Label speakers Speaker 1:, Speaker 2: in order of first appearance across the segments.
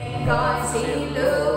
Speaker 1: God, see, look.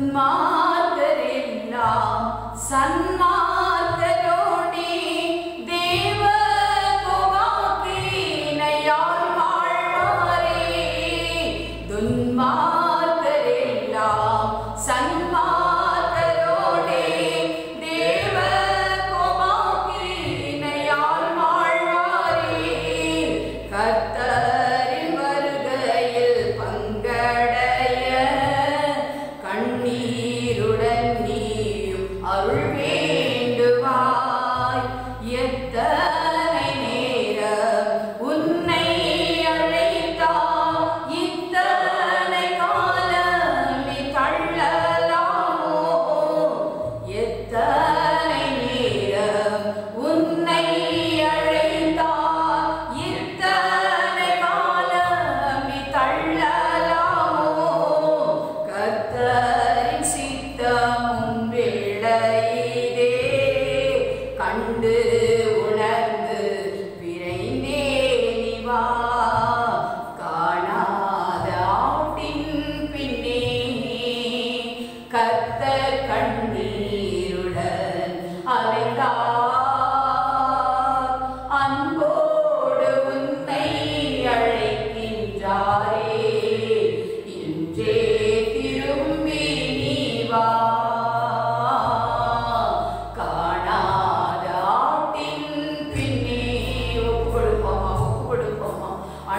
Speaker 1: my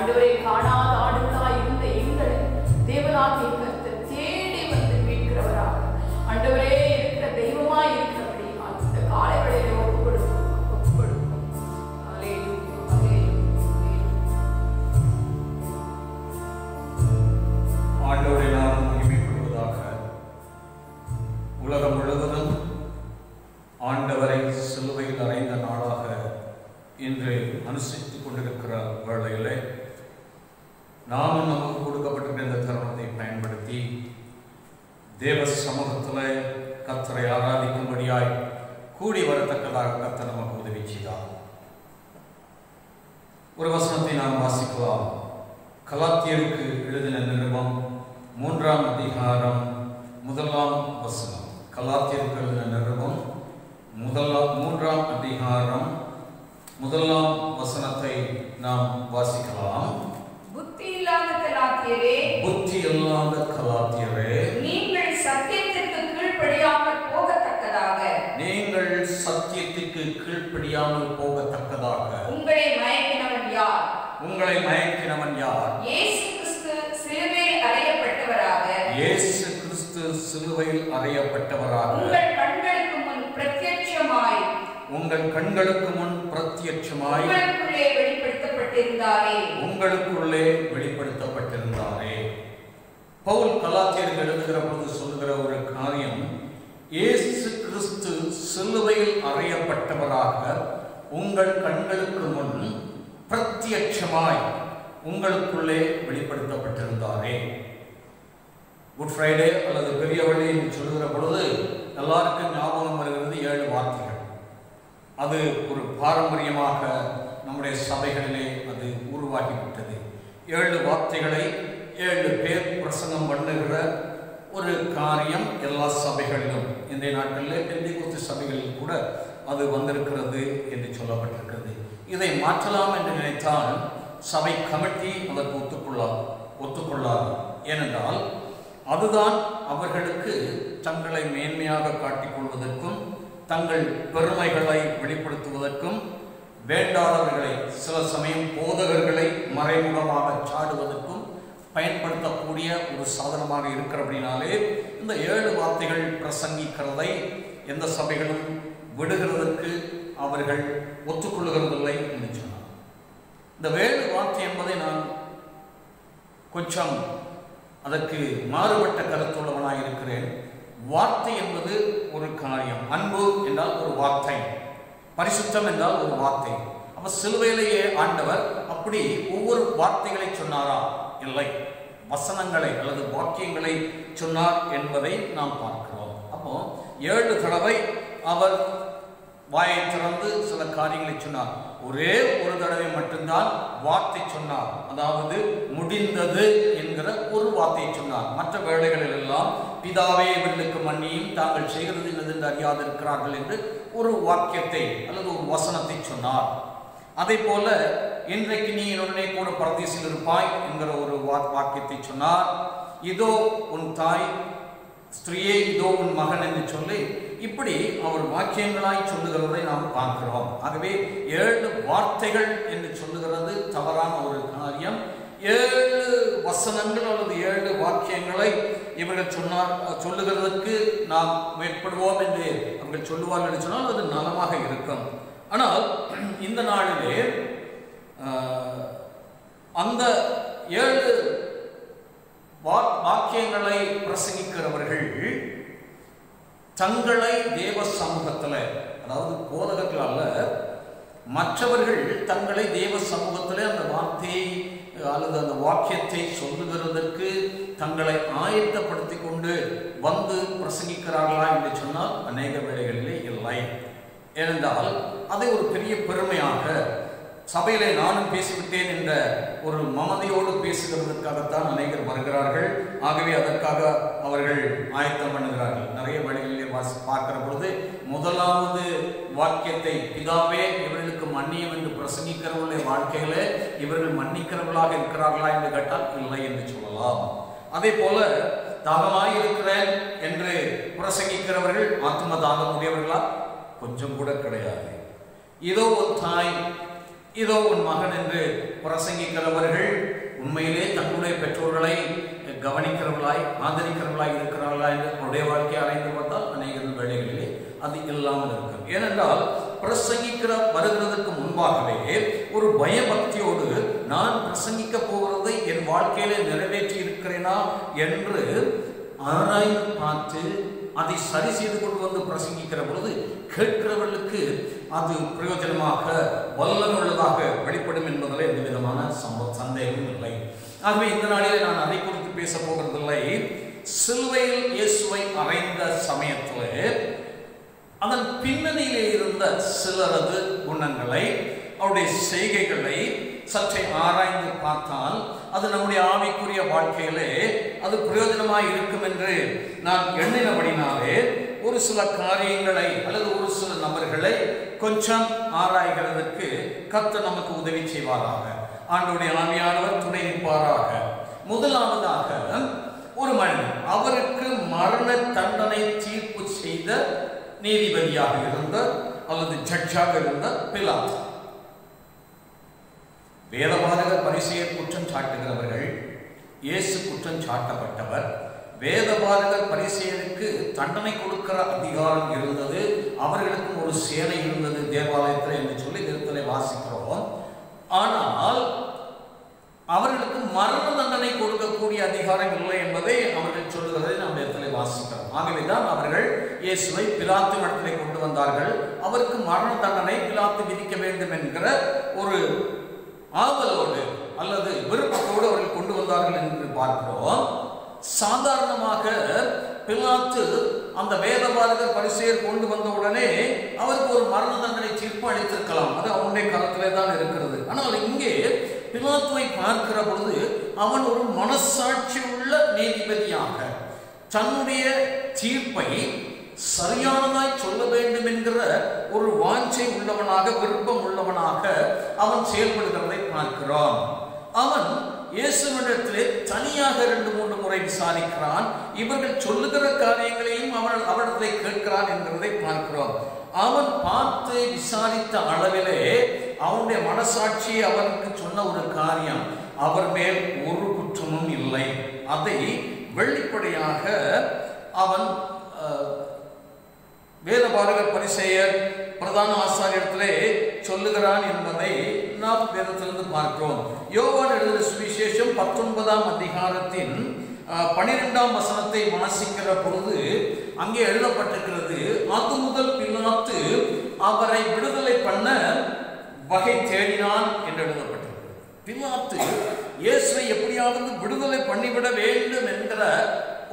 Speaker 1: ஆண்டவரை காணாத
Speaker 2: உங்கள் கண்களுக்கு முன் பிரத்யட்சமாய் உங்களுக்குள்ளே வெளிப்படுத்தப்பட்டிருந்தாரே குட் ஃப்ரைடே அல்லது பெரிய வழி என்று சொல்கிற பொழுது எல்லாருக்கும் ஞாபகம் வருகிறது ஏழு வார்த்தைகள் அது ஒரு பாரம்பரியமாக நம்முடைய சபைகளிலே அது உருவாகிவிட்டது ஏழு வார்த்தைகளை ஏழு பேர் பிரசங்கம் பண்ணுகிற ஒரு காரியம் எல்லா சபைகளிலும் இன்றைய நாட்களில் பெந்தி சபைகளில் கூட அது வந்திருக்கிறது என்று சொல்லப்பட்டிருக்கிறது இதை மாற்றலாம் என்று நினைத்தால் சபை கமிட்டி அதற்கு ஒத்துக்கொள்ளா ஒத்துக்கொள்ளார் ஏனென்றால் அதுதான் அவர்களுக்கு தங்களை மேன்மையாக காட்டிக்கொள்வதற்கும் தங்கள் பெருமைகளை வெளிப்படுத்துவதற்கும் வேண்டாதவர்களை சில சமயம் போதகர்களை மறைமுகமாக சாடுவதற்கும் பயன்படுத்தக்கூடிய ஒரு சாதனமாக இருக்கிறபடினாலே இந்த ஏழு வார்த்தைகள் பிரசங்கிக்கிறதை எந்த சபைகளும் விடுகிறதற்கு அவர்கள் ஒத்துக்கொள்ளுகிறதில்லை என்று சொன்னார் இந்த வேறு வார்த்தை என்பதை நான் கொஞ்சம் அதற்கு மாறுபட்ட கருத்துள்ளவனாக இருக்கிறேன் வார்த்தை என்பது ஒரு காரியம் அன்பு என்றால் ஒரு வார்த்தை பரிசுத்தம் என்றால் ஒரு வார்த்தை அப்ப சிலுவையிலேயே ஆண்டவர் அப்படி ஒவ்வொரு வார்த்தைகளை சொன்னாரா இல்லை வசனங்களை அல்லது வாக்கியங்களை சொன்னார் என்பதை நாம் பார்க்கிறோம் அப்போ ஏழு தடவை அவர் வாயை திறந்து சில காரியங்களை சொன்னார் ஒரே ஒரு தடவை மட்டும்தான் வார்த்தை சொன்னார் அதாவது முடிந்தது என்கிற ஒரு வார்த்தையை சொன்னார் மற்ற வேலைகளில் எல்லாம் பிதாவே இவர்களுக்கு மன்னியும் தாங்கள் செய்கிறது என்று இருக்கிறார்கள் என்று ஒரு வாக்கியத்தை அல்லது ஒரு வசனத்தை சொன்னார் அதே போல இன்றைக்கு நீ என்னுடனே கூட பரதேசில் இருப்பாய் என்கிற ஒரு வாக்கியத்தை சொன்னார் இதோ உன் தாய் ஸ்திரீயே இதோ உன் மகன் என்று சொல்லி இப்படி அவர் வாக்கியங்களாய் சொல்லுகிறதை நாம் பார்க்கிறோம் ஆகவே ஏழு வார்த்தைகள் என்று சொல்லுகிறது தவறான ஒரு காரியம் ஏழு வசனங்கள் அல்லது ஏழு வாக்கியங்களை இவர்கள் சொன்னார் சொல்லுகிறதற்கு நாம் மேற்படுவோம் என்று அவர்கள் சொல்லுவார்கள் என்று சொன்னால் அது நலமாக இருக்கும் ஆனால் இந்த நாளிலே அந்த ஏழு வாக்கியங்களை பிரசங்கிக்கிறவர்கள் தங்களை தேவ சமூகத்தில் அதாவது போதகத்தினால மற்றவர்கள் தங்களை தேவ சமூகத்தில் அந்த வார்த்தையை அல்லது அந்த வாக்கியத்தை சொல்லுகிறதற்கு தங்களை ஆயத்தப்படுத்தி கொண்டு வந்து பிரசங்கிக்கிறார்களா என்று சொன்னால் அநேக வேலைகளிலே இல்லை ஏனென்றால் அதை ஒரு பெரிய பெருமையாக சபையிலே நானும் பேசிவிட்டேன் என்ற ஒரு மமதியோடு பேசுகிறதற்காகத்தான் அநேகர் வருகிறார்கள் ஆகவே அதற்காக அவர்கள் ஆயத்தம் பண்ணுகிறார்கள் நிறைய வழிகளில் பார்க்கிற பொழுது முதலாவது வாக்கியத்தை பிதாவே இவர்களுக்கு மன்னியம் என்று பிரசங்கிக்கிறவர்களுடைய வாழ்க்கைகளே இவர்கள் மன்னிக்கிறவர்களாக இருக்கிறார்களா என்று கேட்டால் இல்லை என்று சொல்லலாம் அதே போல தாகமாய் இருக்கிறேன் என்று பிரசங்கிக்கிறவர்கள் ஆத்ம தாகம் உடையவர்களா கொஞ்சம் கூட கிடையாது இதோ ஒரு தாய் இதோ உன் மகன் என்று பிரசங்கிக்கிறவர்கள் உண்மையிலே தங்களுடைய பெற்றோர்களை கவனிக்கிறவர்களாய் ஆதரிக்கிறவர்களாய் இருக்கிறார்களா என்று உடையவர்கள் ஏனென்றால் பிரசங்கிக்கிற வருகிறதுக்கு முன்பாகவே ஒரு பயபக்தியோடு நான் பிரசங்கிக்க போகிறதை என் வாழ்க்கையில நிறைவேற்றி இருக்கிறேனா என்று ஆராய்ந்து பார்த்து அதை சரி செய்து கொண்டு வந்து பிரசங்கிக்கிற பொழுது கேட்கிறவர்களுக்கு அது பிரயோஜனமாக வல்லமுள்ளதாக வெளிப்படும் என்பதில் எந்த விதமான சந்தேகமும் இல்லை ஆகவே இந்த நாளிலே நான் அதை குறித்து பேச போகிறதில்லை சிலுவையில் இயேசுவை அறைந்த சமயத்தில் அதன் பின்னணியிலே இருந்த சிலரது குணங்களை அவருடைய செய்கைகளை சற்றே ஆராய்ந்து பார்த்தால் அது நம்முடைய ஆவிக்குரிய வாழ்க்கையிலே அது பிரயோஜனமாக இருக்கும் என்று நான் எண்ணினபடினாலே ஒரு சில காரியங்களை அல்லது ஒரு சில நபர்களை கொஞ்சம் ஆராய்கிறதுக்கு கத்த நமக்கு உதவி செய்வாராக ஆண்டுடைய ஆவியானவர் துணை நிற்பாராக முதலாவதாக ஒரு மனிதன் அவருக்கு மரண தண்டனை தீர்ப்பு செய்த நீதிபதியாக இருந்த அல்லது ஜட்ஜாக இருந்த பிலாத் வேதபாரகர் பரிசெயர் குற்றம் சாட்டுகிறவர்கள் இயேசு குற்றம் சாட்டப்பட்டவர் வேதபாரகர் பரிசெயருக்கு தண்டனை கொடுக்கிற அதிகாரம் இருந்தது அவர்களுக்கும் ஒரு சேனை இருந்தது தேவாலயத்தில் என்று சொல்லி திருத்தலை வாசிக்கிறோம் ஆனால் அவர்களுக்கு மரண தண்டனை கொடுக்கக்கூடிய அதிகாரம் இல்லை என்பதை அவர்கள் சொல்லுகிறதை நாம் இடத்துல வாசிக்கிறோம் ஆகவேதான் அவர்கள் இயேசுவை பிலாத்து இடத்திலே கொண்டு வந்தார்கள் அவருக்கு மரண தண்டனை பிலாத்து விதிக்க வேண்டும் என்கிற ஒரு ஆவலோடு அல்லது விருப்பத்தோடு அவர்கள் கொண்டு வந்தார்கள் என்று பார்க்கிறோம் சாதாரணமாக பிலாத்து அந்த வேத பாரதர் பரிசெயர் கொண்டு வந்த உடனே அவருக்கு ஒரு மரண தண்டனை தீர்ப்பு அளித்திருக்கலாம் அது அவனுடைய காலத்திலே தான் இருக்கிறது ஆனால் இங்கே பிலாத்துவை பார்க்கிற பொழுது அவன் ஒரு மனசாட்சி உள்ள நீதிபதியாக தன்னுடைய தீர்ப்பை சரியானதாய் சொல்ல வேண்டும் என்கிற ஒரு வாஞ்சை உள்ளவனாக விருப்பம் உள்ளவனாக அவன் செயல்படுகிறதை பார்க்கிறான் அவன் இயேசுவிடத்திலே தனியாக ரெண்டு மூன்று முறை விசாரிக்கிறான் இவர்கள் சொல்லுகிற காரியங்களையும் அவன் அவனத்தை கேட்கிறான் என்கிறதை பார்க்கிறோம் அவன் பார்த்து விசாரித்த அளவிலே அவனுடைய மனசாட்சியை அவனுக்கு சொன்ன ஒரு காரியம் அவர் மேல் ஒரு குற்றமும் இல்லை அதை வெளிப்படையாக அவன் வேதபாரகர் பரிசெயர் பிரதான ஆசாரியத்திலே சொல்லுகிறான் என்பதை நாம் வேதத்திலிருந்து பார்க்கிறோம் யோகா எழுதின சுவிசேஷம் பத்தொன்பதாம் அதிகாரத்தின் பனிரெண்டாம் வசனத்தை வாசிக்கிற பொழுது அங்கே எழுதப்பட்டிருக்கிறது அது முதல் பின்னாத்து அவரை விடுதலை பண்ண வகை தேடினான் என்று எழுதப்பட்டிருக்கிறது பின்னாத்து இயேசுவை எப்படியாவது விடுதலை பண்ணிவிட வேண்டும் என்கிற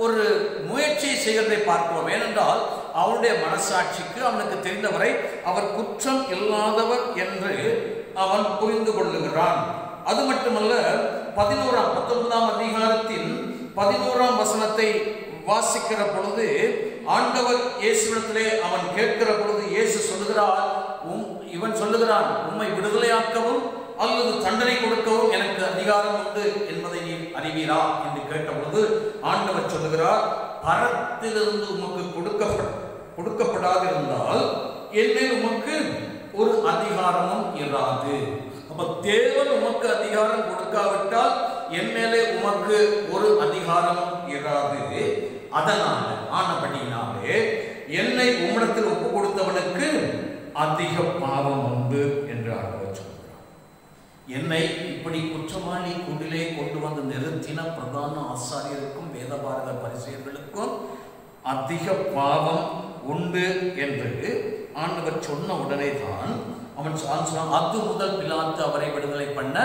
Speaker 2: ஒரு முயற்சியை செய்கிறதை பார்க்கிறோம் ஏனென்றால் அவனுடைய மனசாட்சிக்கு அவனுக்கு தெரிந்தவரை அவர் குற்றம் இல்லாதவர் என்று அவன் புரிந்து கொள்ளுகிறான் அது மட்டுமல்ல பதினோராம் பத்தொன்பதாம் அதிகாரத்தின் பதினோராம் வசனத்தை வாசிக்கிற பொழுது ஆண்டவர் இயேசுவிடத்திலே அவன் கேட்கிற பொழுது இயேசு சொல்லுகிறார் இவன் சொல்லுகிறான் உம்மை விடுதலையாக்கவும் அல்லது தண்டனை கொடுக்கவும் எனக்கு அதிகாரம் உண்டு என்பதை நீ அறிவீரா என்று பொழுது ஆண்டவர் சொல்லுகிறார் பரத்திலிருந்து உமக்கு கொடுக்கப்பட இருந்தால் என்ன உமக்கு ஒரு அதிகாரமும் இராது அப்ப தேவன் உமக்கு அதிகாரம் கொடுக்காவிட்டால் என் மேலே உமக்கு ஒரு அதிகாரம் இராது அதனால ஆனபடியினாலே என்னை உம்மிடத்தில் ஒப்பு கொடுத்தவனுக்கு அதிக பாவம் உண்டு என்றார்கள் என்னை இப்படி குற்றவாளி குண்டிலே கொண்டு வந்து நிறுத்தின பிரதான ஆசாரியருக்கும் வேதபாரத பரிசுகளுக்கும் அதிக பாவம் உண்டு என்று ஆண்டவர் சொன்ன உடனே தான் அவன் அது முதல் பிலாத்து அவரை விடுதலை பண்ண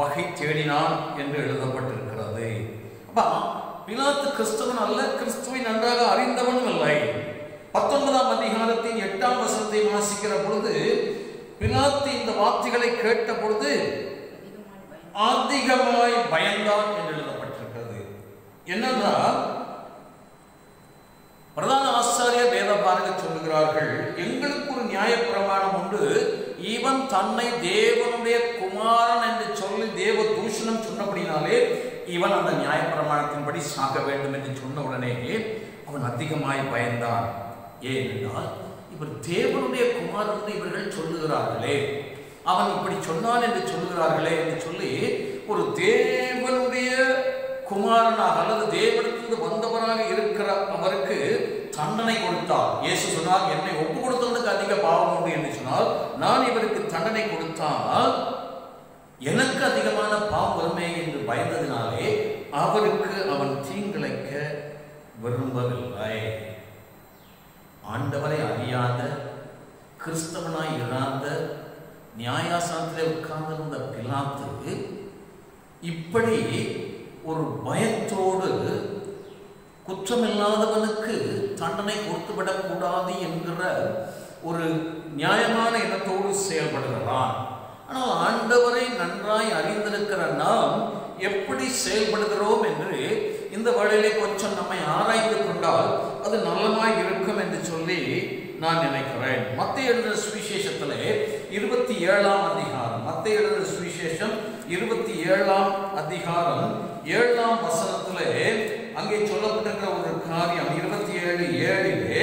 Speaker 2: வகை தேடினான் என்று எழுதப்பட்டிருக்கிறது அப்பா பிலாத்து கிறிஸ்தவன் அல்ல கிறிஸ்துவை நன்றாக அறிந்தவனும் இல்லை பத்தொன்பதாம் அதிகாரத்தின் எட்டாம் வசனத்தை வாசிக்கிற பொழுது பிலாத்து இந்த வார்த்தைகளை கேட்ட பொழுது அதிகமாய் பயந்தான் என்று எழுதப்பட்டிருக்கிறது என்னன்னா பிரதான ஆசாரிய வேத பாரதி சொல்லுகிறார்கள் எங்களுக்கு ஒரு நியாய பிரமாணம் உண்டு இவன் தன்னை தேவனுடைய குமாரன் என்று சொல்லி தேவ தூஷணம் சொன்னபடினாலே இவன் அந்த நியாய பிரமாணத்தின்படி சாக வேண்டும் என்று சொன்ன உடனே அவன் அதிகமாய் பயந்தான் ஏனென்றால் இவர் தேவனுடைய குமாரன் இவர்கள் சொல்லுகிறார்களே அவன் இப்படி சொன்னான் என்று சொல்லுகிறார்களே என்று சொல்லி ஒரு தேவனுடைய குமாரனாக அல்லது தேவனுக்கு வந்தவராக இருக்கிற அவருக்கு தண்டனை கொடுத்தார் இயேசு சொன்னால் என்னை ஒப்பு கொடுத்தவனுக்கு அதிக பாவம் உண்டு என்று சொன்னால் நான் இவருக்கு தண்டனை கொடுத்தால் எனக்கு அதிகமான பாவம் வருமே என்று பயந்ததினாலே அவருக்கு அவன் தீங்கிழைக்க விரும்பவில்லை ஆண்டவரை அறியாத கிறிஸ்தவனாய் இராத நியாயாசனத்தில் உட்கார்ந்திருந்த பிலாத்து இப்படி ஒரு பயத்தோடு குற்றமில்லாதவனுக்கு தண்டனை கொடுத்துவிடக்கூடாது என்கிற ஒரு நியாயமான இனத்தோடு செயல்படுகிறான் ஆனால் ஆண்டவரை நன்றாய் அறிந்திருக்கிற நாம் எப்படி செயல்படுகிறோம் என்று இந்த வழியிலே கொஞ்சம் நம்மை ஆராய்ந்து கொண்டால் அது நல்லமாய் இருக்கும் என்று சொல்லி நான் நினைக்கிறேன் மத்திய எழுதுகிற சுவிசேஷத்தில் இருபத்தி ஏழாம் அதிகாரம் மத்திய எழுதுகிற சுவிசேஷம் இருபத்தி ஏழாம் அதிகாரம் ஏழாம் வசனத்தில் அங்கே சொல்லப்பட்டிருக்கிற ஒரு காரியம் இருபத்தி ஏழு ஏழிலே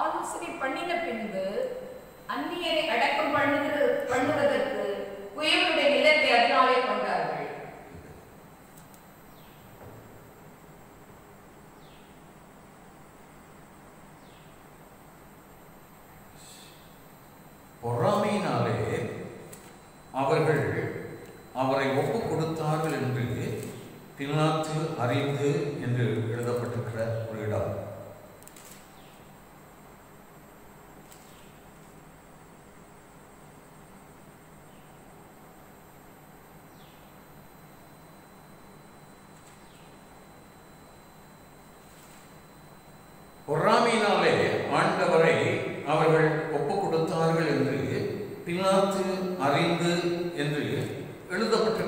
Speaker 1: ஆலோசனை பண்ணின பின்பு அந்நியரை அடக்கம் பண்ணுவதற்கு குயவனுடைய நிலத்தை அதனாலே கொண்டார்
Speaker 2: பொறாமையினாலே அவர்கள் அவரை ஒப்பு கொடுத்தார்கள் என்று திருநாற்று அறிந்து என்று எழுதப்பட்டிருக்கிற ஒரு இடம்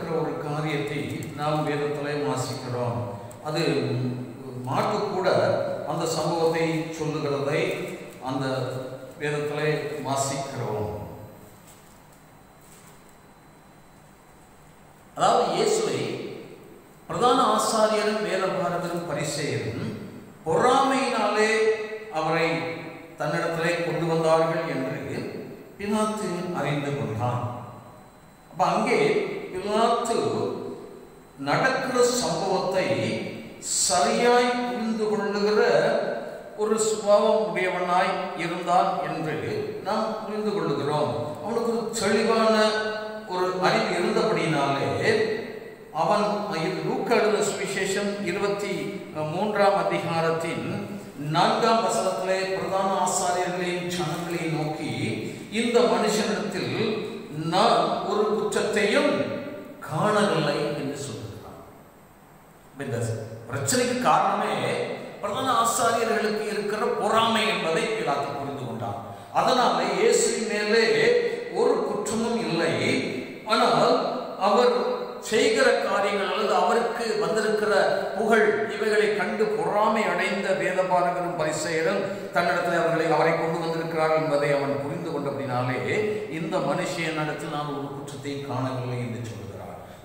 Speaker 2: என்ற ஒரு காரியத்தை நாம் வேதத்திலே வாசிக்கிறோம் அது மாட்டு கூட அந்த சம்பவத்தை சொல்லுகிறதை அந்த வேதத்திலே வாசிக்கிறோம் அதாவது இயேசுவை பிரதான ஆசாரியரும் வேதபாரதரும் பரிசெயரும் பொறாமையினாலே அவரை தன்னிடத்திலே கொண்டு வந்தார்கள் என்று பிமாத்து அறிந்து கொண்டான் அப்போ அங்கே பிலாத்து நடக்கிற சம்பவத்தை சரியாய் புரிந்து கொள்ளுகிற ஒரு சுபாவம் உடையவனாய் இருந்தான் என்று நாம் புரிந்து கொள்ளுகிறோம் அவனுக்கு ஒரு தெளிவான ஒரு அறிவு இருந்தபடினாலே அவன் லூக்க எழுத சுவிசேஷம் இருபத்தி மூன்றாம் அதிகாரத்தின் நான்காம் வசனத்திலே பிரதான ஆசாரியர்களின் சனங்களை நோக்கி இந்த மனுஷனிடத்தில் நான் ஒரு குற்றத்தையும் காணவில்லை என்று சொல்கிறான் இந்த பிரச்சனைக்கு காரணமே பிரதான ஆசாரியர்களுக்கு இருக்கிற பொறாமை என்பதை பிலாத்து புரிந்து கொண்டான் அதனால இயேசு மேலே ஒரு குற்றமும் இல்லை ஆனால் அவர் செய்கிற காரியங்கள் அல்லது அவருக்கு வந்திருக்கிற புகழ் இவைகளை கண்டு பொறாமை அடைந்த வேதபாரகரும் பரிசெயரும் தன்னிடத்தில் அவர்களை அவரை கொண்டு வந்திருக்கிறார் என்பதை அவன் புரிந்து கொண்டபடினாலே இந்த மனுஷன் நடத்தில் நான் ஒரு குற்றத்தையும் காணவில்லை என்று சொல்லுவேன்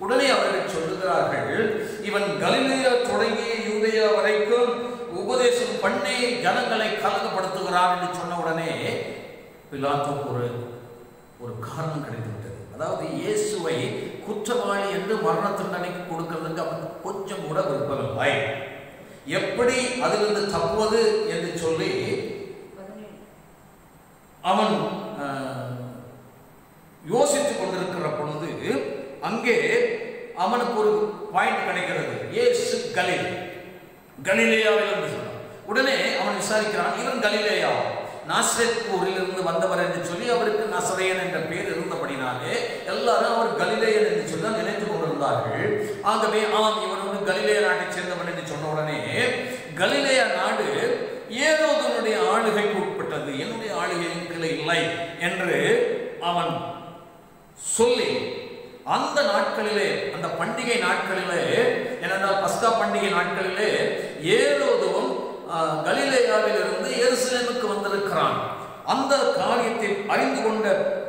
Speaker 2: உடனே அவர்கள் சொல்லுகிறார்கள் இவன் கலிலேயா தொடங்கி யூதையா வரைக்கும் உபதேசம் பண்ணி ஜனங்களை கலங்கப்படுத்துகிறான் என்று சொன்ன உடனே பிலாத்தும் ஒரு ஒரு காரணம் கிடைத்துவிட்டது அதாவது இயேசுவை குற்றவாளி என்று மரண தண்டனைக்கு கொடுக்கிறதுக்கு அவன் கொஞ்சம் கூட விருப்பமில்லை எப்படி அதிலிருந்து தப்புவது என்று சொல்லி அவன் பாயிண்ட் கிடைக்கிறது ஏசு கலில் கலிலேயாவில் என்று உடனே அவன் விசாரிக்கிறான் இவன் கலிலேயா நாசரேத்பூரில் இருந்து வந்தவர் என்று சொல்லி அவருக்கு நசரையன் என்ற பெயர் இருந்தபடினாலே எல்லாரும் அவர் கலிலேயன் என்று சொல்லி நினைத்து கொண்டிருந்தார்கள் ஆகவே அவன் இவன் வந்து கலிலேய நாட்டை சேர்ந்தவன் என்று சொன்ன உடனே கலிலேய நாடு ஏதோதனுடைய ஆளுகைக்கு உட்பட்டது என்னுடைய ஆளுகையின் இல்லை என்று அவன் சொல்லி அந்த நாட்களிலே அந்த பண்டிகை நாட்களிலே ஏனென்றால் பஸ்கா பண்டிகை நாட்களிலே கலிலேயாவில் இருந்து எருசலேமுக்கு வந்திருக்கிறான் அந்த காரியத்தை அறிந்து கொண்ட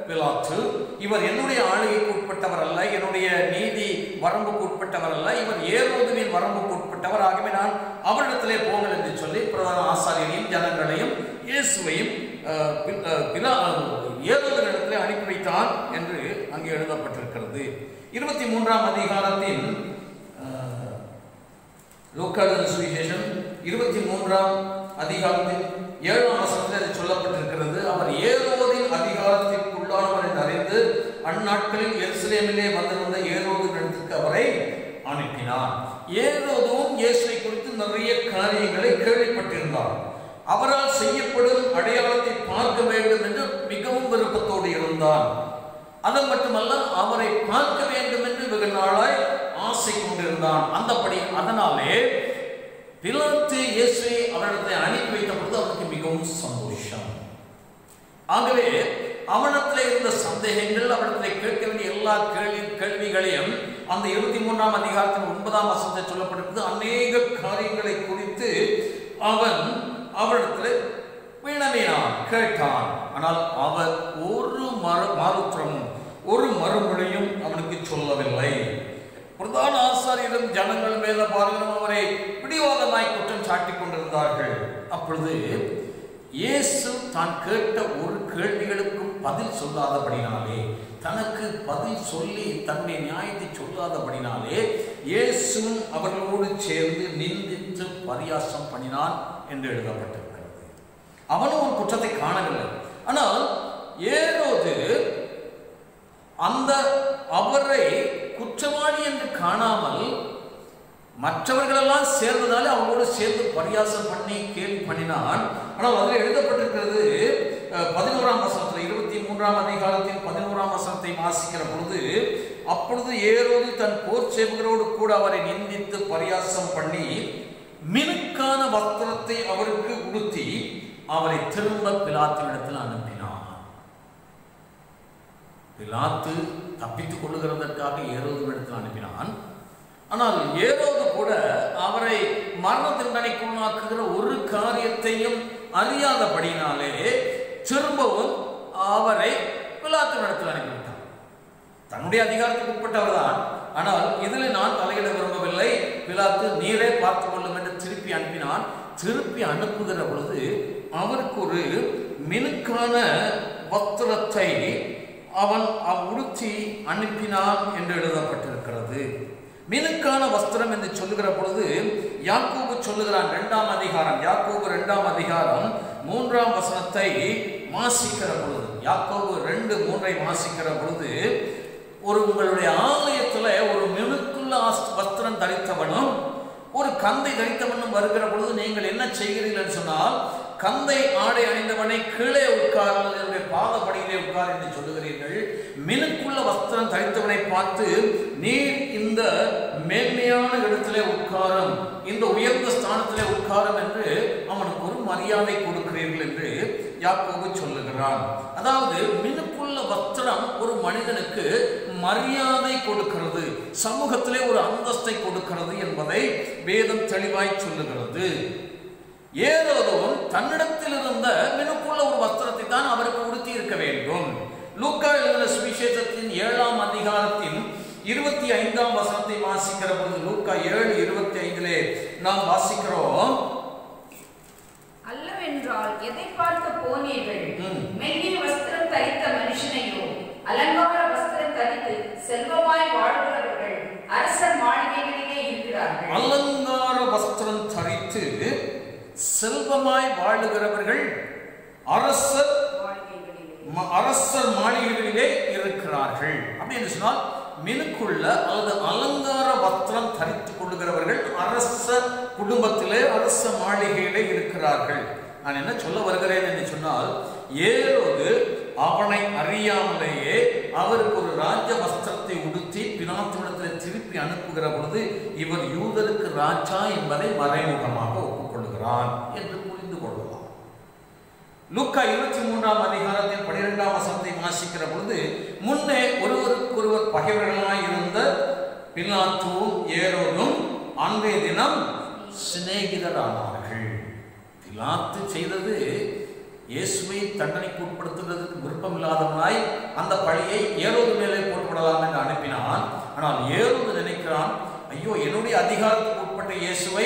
Speaker 2: பிலாத்து இவர் என்னுடைய ஆளுகைக்கு உட்பட்டவர் அல்ல என்னுடைய நீதி வரம்புக்கு உட்பட்டவர் அல்ல இவர் ஏரோதுவின் வரம்புக்கு உட்பட்டவர் ஆகவே நான் அவரிடத்திலே போங்கள் என்று சொல்லி பிரதான ஆசாரியனையும் ஜனங்களையும் இயேசுவையும் வினா ஏதோதன் இடத்திலே அனுப்பி வைத்தான் என்று அங்கே எழுதப்பட்டிருக்கிறது இருபத்தி மூன்றாம் அதிகாரத்தில் லூக்காதன் சுவிசேஷம் இருபத்தி மூன்றாம் அதிகாரத்தில் ஏழாம் வசத்தில் அது சொல்லப்பட்டிருக்கிறது அவர் ஏரோதின் அதிகாரத்திற்குள்ளானவர் என்று அறிந்து அந்நாட்களில் எருசலேமிலே வந்திருந்த ஏரோது இடத்துக்கு அவரை அனுப்பினார் ஏரோதும் இயேசுவை குறித்து நிறைய காரியங்களை கேள்விப்பட்டிருந்தார் அவரால் செய்யப்படும் அடையாளத்தை பார்க்க வேண்டும் என்று மிகவும் விருப்பத்தோடு இருந்தான் அது மட்டுமல்ல அவரை பார்க்க வேண்டும் என்று வெகு நாளாய் ஆசை கொண்டிருந்தான் அந்தபடி அதனாலே பிலாத்து இயேசுவை அவரிடத்தை அனுப்பி வைத்த பொழுது அவனுக்கு மிகவும் சந்தோஷம் ஆகவே அவனத்தில் இருந்த சந்தேகங்கள் அவனத்தில் கேட்க வேண்டிய எல்லா கேள்வி கேள்விகளையும் அந்த இருபத்தி மூன்றாம் அதிகாரத்தின் ஒன்பதாம் வசத்தில் சொல்லப்படுகிறது அநேக காரியங்களை குறித்து அவன் அவரிடத்தில் வினவினான் கேட்டான் ஆனால் அவர் ஒரு மறு மாறுத்திரமும் ஒரு மறுமொழியும் அவனுக்கு சொல்லவில்லை பிரதான ஆசாரியிடம் ஜனங்கள் மேல பாருங்களும் அவரை பிடிவாதமாய் குற்றம் சாட்டி கொண்டிருந்தார்கள் அப்பொழுது இயேசு தான் கேட்ட ஒரு கேள்விகளுக்கும் பதில் சொல்லாதபடினாலே தனக்கு பதில் சொல்லி தன்னை நியாயத்தை சொல்லாதபடினாலே இயேசும் அவர்களோடு சேர்ந்து நிந்தித்து பரியாசம் பண்ணினான் என்று எழுதப்பட்டிருக்கிறது அவனும் ஒரு குற்றத்தை காணவில்லை ஆனால் ஏரோது அந்த அவரை குற்றவாளி என்று காணாமல் மற்றவர்களெல்லாம் சேர்ந்ததாலே அவங்களோடு சேர்ந்து பரியாசம் பண்ணி கேள்வி பண்ணினான் ஆனால் அதில் எழுதப்பட்டிருக்கிறது பதினோராம் வசனத்தில் இருபத்தி மூன்றாம் அதிகாரத்தின் பதினோராம் வசனத்தை வாசிக்கிற பொழுது அப்பொழுது ஏரோது தன் போர் சேவகரோடு கூட அவரை நிந்தித்து பரியாசம் பண்ணி மினுக்கான வஸ்திரத்தை அவருக்கு உடுத்தி அவரை திரும்ப இடத்தில் அனுப்பினான் பிலாத்து தப்பித்துக் கொள்ளுகிறதற்காக இடத்தில் அனுப்பினான் ஆனால் ஏரோது கூட அவரை மரண தண்டனைக்குள்ளாக்குகிற ஒரு காரியத்தையும் அறியாதபடினாலே திரும்பவும் அவரை இடத்தில் அனுப்பிவிட்டான் தன்னுடைய அதிகாரத்துக்கு உட்பட்டவர்தான் ஆனால் இதில் நான் தலையிட விரும்பவில்லை பிலாத்து நீரே பார்த்துக் கொள்ளும் திருப்பி அனுப்பினார் திருப்பி அனுப்புகிற பொழுது அவருக்கு ஒரு மினுக்கான பத்திரத்தை அவன் உடுத்தி அனுப்பினான் என்று எழுதப்பட்டிருக்கிறது மினுக்கான வஸ்திரம் என்று சொல்லுகிற பொழுது யாக்கோபு சொல்லுகிறான் இரண்டாம் அதிகாரம் யாக்கோபு இரண்டாம் அதிகாரம் மூன்றாம் வசனத்தை மாசிக்கிற பொழுது யாக்கோபு ரெண்டு மூன்றை மாசிக்கிற பொழுது ஒரு உங்களுடைய ஆலயத்தில் ஒரு மினுக்குள்ள வஸ்திரம் தரித்தவனும் ஒரு கந்தை தைத்தவனும் வருகிற பொழுது நீங்கள் என்ன செய்கிறீர்கள் என்று சொன்னால் கந்தை ஆடை அணிந்தவனை கீழே உட்கார் என்னுடைய பாதப்படியிலே உட்கார் என்று சொல்லுகிறீர்கள் மினுக்குள்ள வஸ்திரம் தரித்தவனை பார்த்து நீர் இந்த மேன்மையான இடத்திலே உட்காரம் இந்த உயர்ந்த ஸ்தானத்திலே உட்காரம் என்று அவனுக்கு ஒரு மரியாதை கொடுக்கிறீர்கள் என்று யாக்கோபு சொல்லுகிறான் அதாவது மினுக்குள்ள வஸ்திரம் ஒரு மனிதனுக்கு மரியாதை கொடுக்கிறது சமூகத்திலே ஒரு அந்தஸ்தை கொடுக்கிறது என்பதை வேதம் தெளிவாய் சொல்லுகிறது ஏதோதும் தன்னிடத்தில் இருந்த மினுக்குள்ள ஒரு வஸ்திரத்தை தான் அவருக்கு உடுத்தி இருக்க வேண்டும் லூக்கா எழுதின சுவிசேஷத்தின் ஏழாம் அதிகாரத்தின் இருபத்தி ஐந்தாம் வசனத்தை வாசிக்கிற பொழுது லூக்கா ஏழு இருபத்தி ஐந்திலே நாம் வாசிக்கிறோம்
Speaker 1: என்றால் எதை பார்க்க போனீர்கள் மெல்லிய வஸ்திரம் தரித்த மனுஷனையோ அலங்கார வஸ்திரம் தரித்து செல்வமாய் வாழ்கிறவர்கள் அரசர் மாளிகைகளிலே இருக்கிறார்கள்
Speaker 2: அலங்கார வஸ்திரம் தரித்து செல்வமாய் வாழுகிறவர்கள் அரசர் அரசர் மாளிகைகளிலே இருக்கிறார்கள் அப்படின்னு சொன்னால் மினுக்குள்ள அல்லது அலங்கார வஸ்திரம் தரித்துக் கொள்ளுகிறவர்கள் அரச குடும்பத்திலே அரச மாளிகையிலே இருக்கிறார்கள் நான் என்ன சொல்ல வருகிறேன் என்று சொன்னால் ஏரோது அவனை அறியாமலேயே அவருக்கு ஒரு ராஜ வஸ்திரத்தை உடுத்தி பினாத்துடத்தில் திருப்பி அனுப்புகிற பொழுது இவர் யூதருக்கு ராஜா என்பதை மறைமுகமாக ஒப்புக்கொள்கிறான் என்று புரிந்து கொள்ளலாம் லுக்கா இருபத்தி மூன்றாம் அதிகாரத்தில் பனிரெண்டாம் வசத்தை வாசிக்கிற பொழுது முன்னே ஒருவருக்கொருவர் பகைவர்களாய் இருந்த பினாத்துவும் ஏரோதும் அன்றைய தினம் சிநேகிதரானார்கள் லாத்து செய்தது இயேசுவை தண்டனைக்கு உட்படுத்துவதற்கு விருப்பம் இல்லாதவனாய் அந்த பழியை ஏரோது மேலே போட்டுவிடலாம் என்று அனுப்பினான் ஆனால் ஏரோது நினைக்கிறான் ஐயோ என்னுடைய அதிகாரத்துக்கு உட்பட்ட இயேசுவை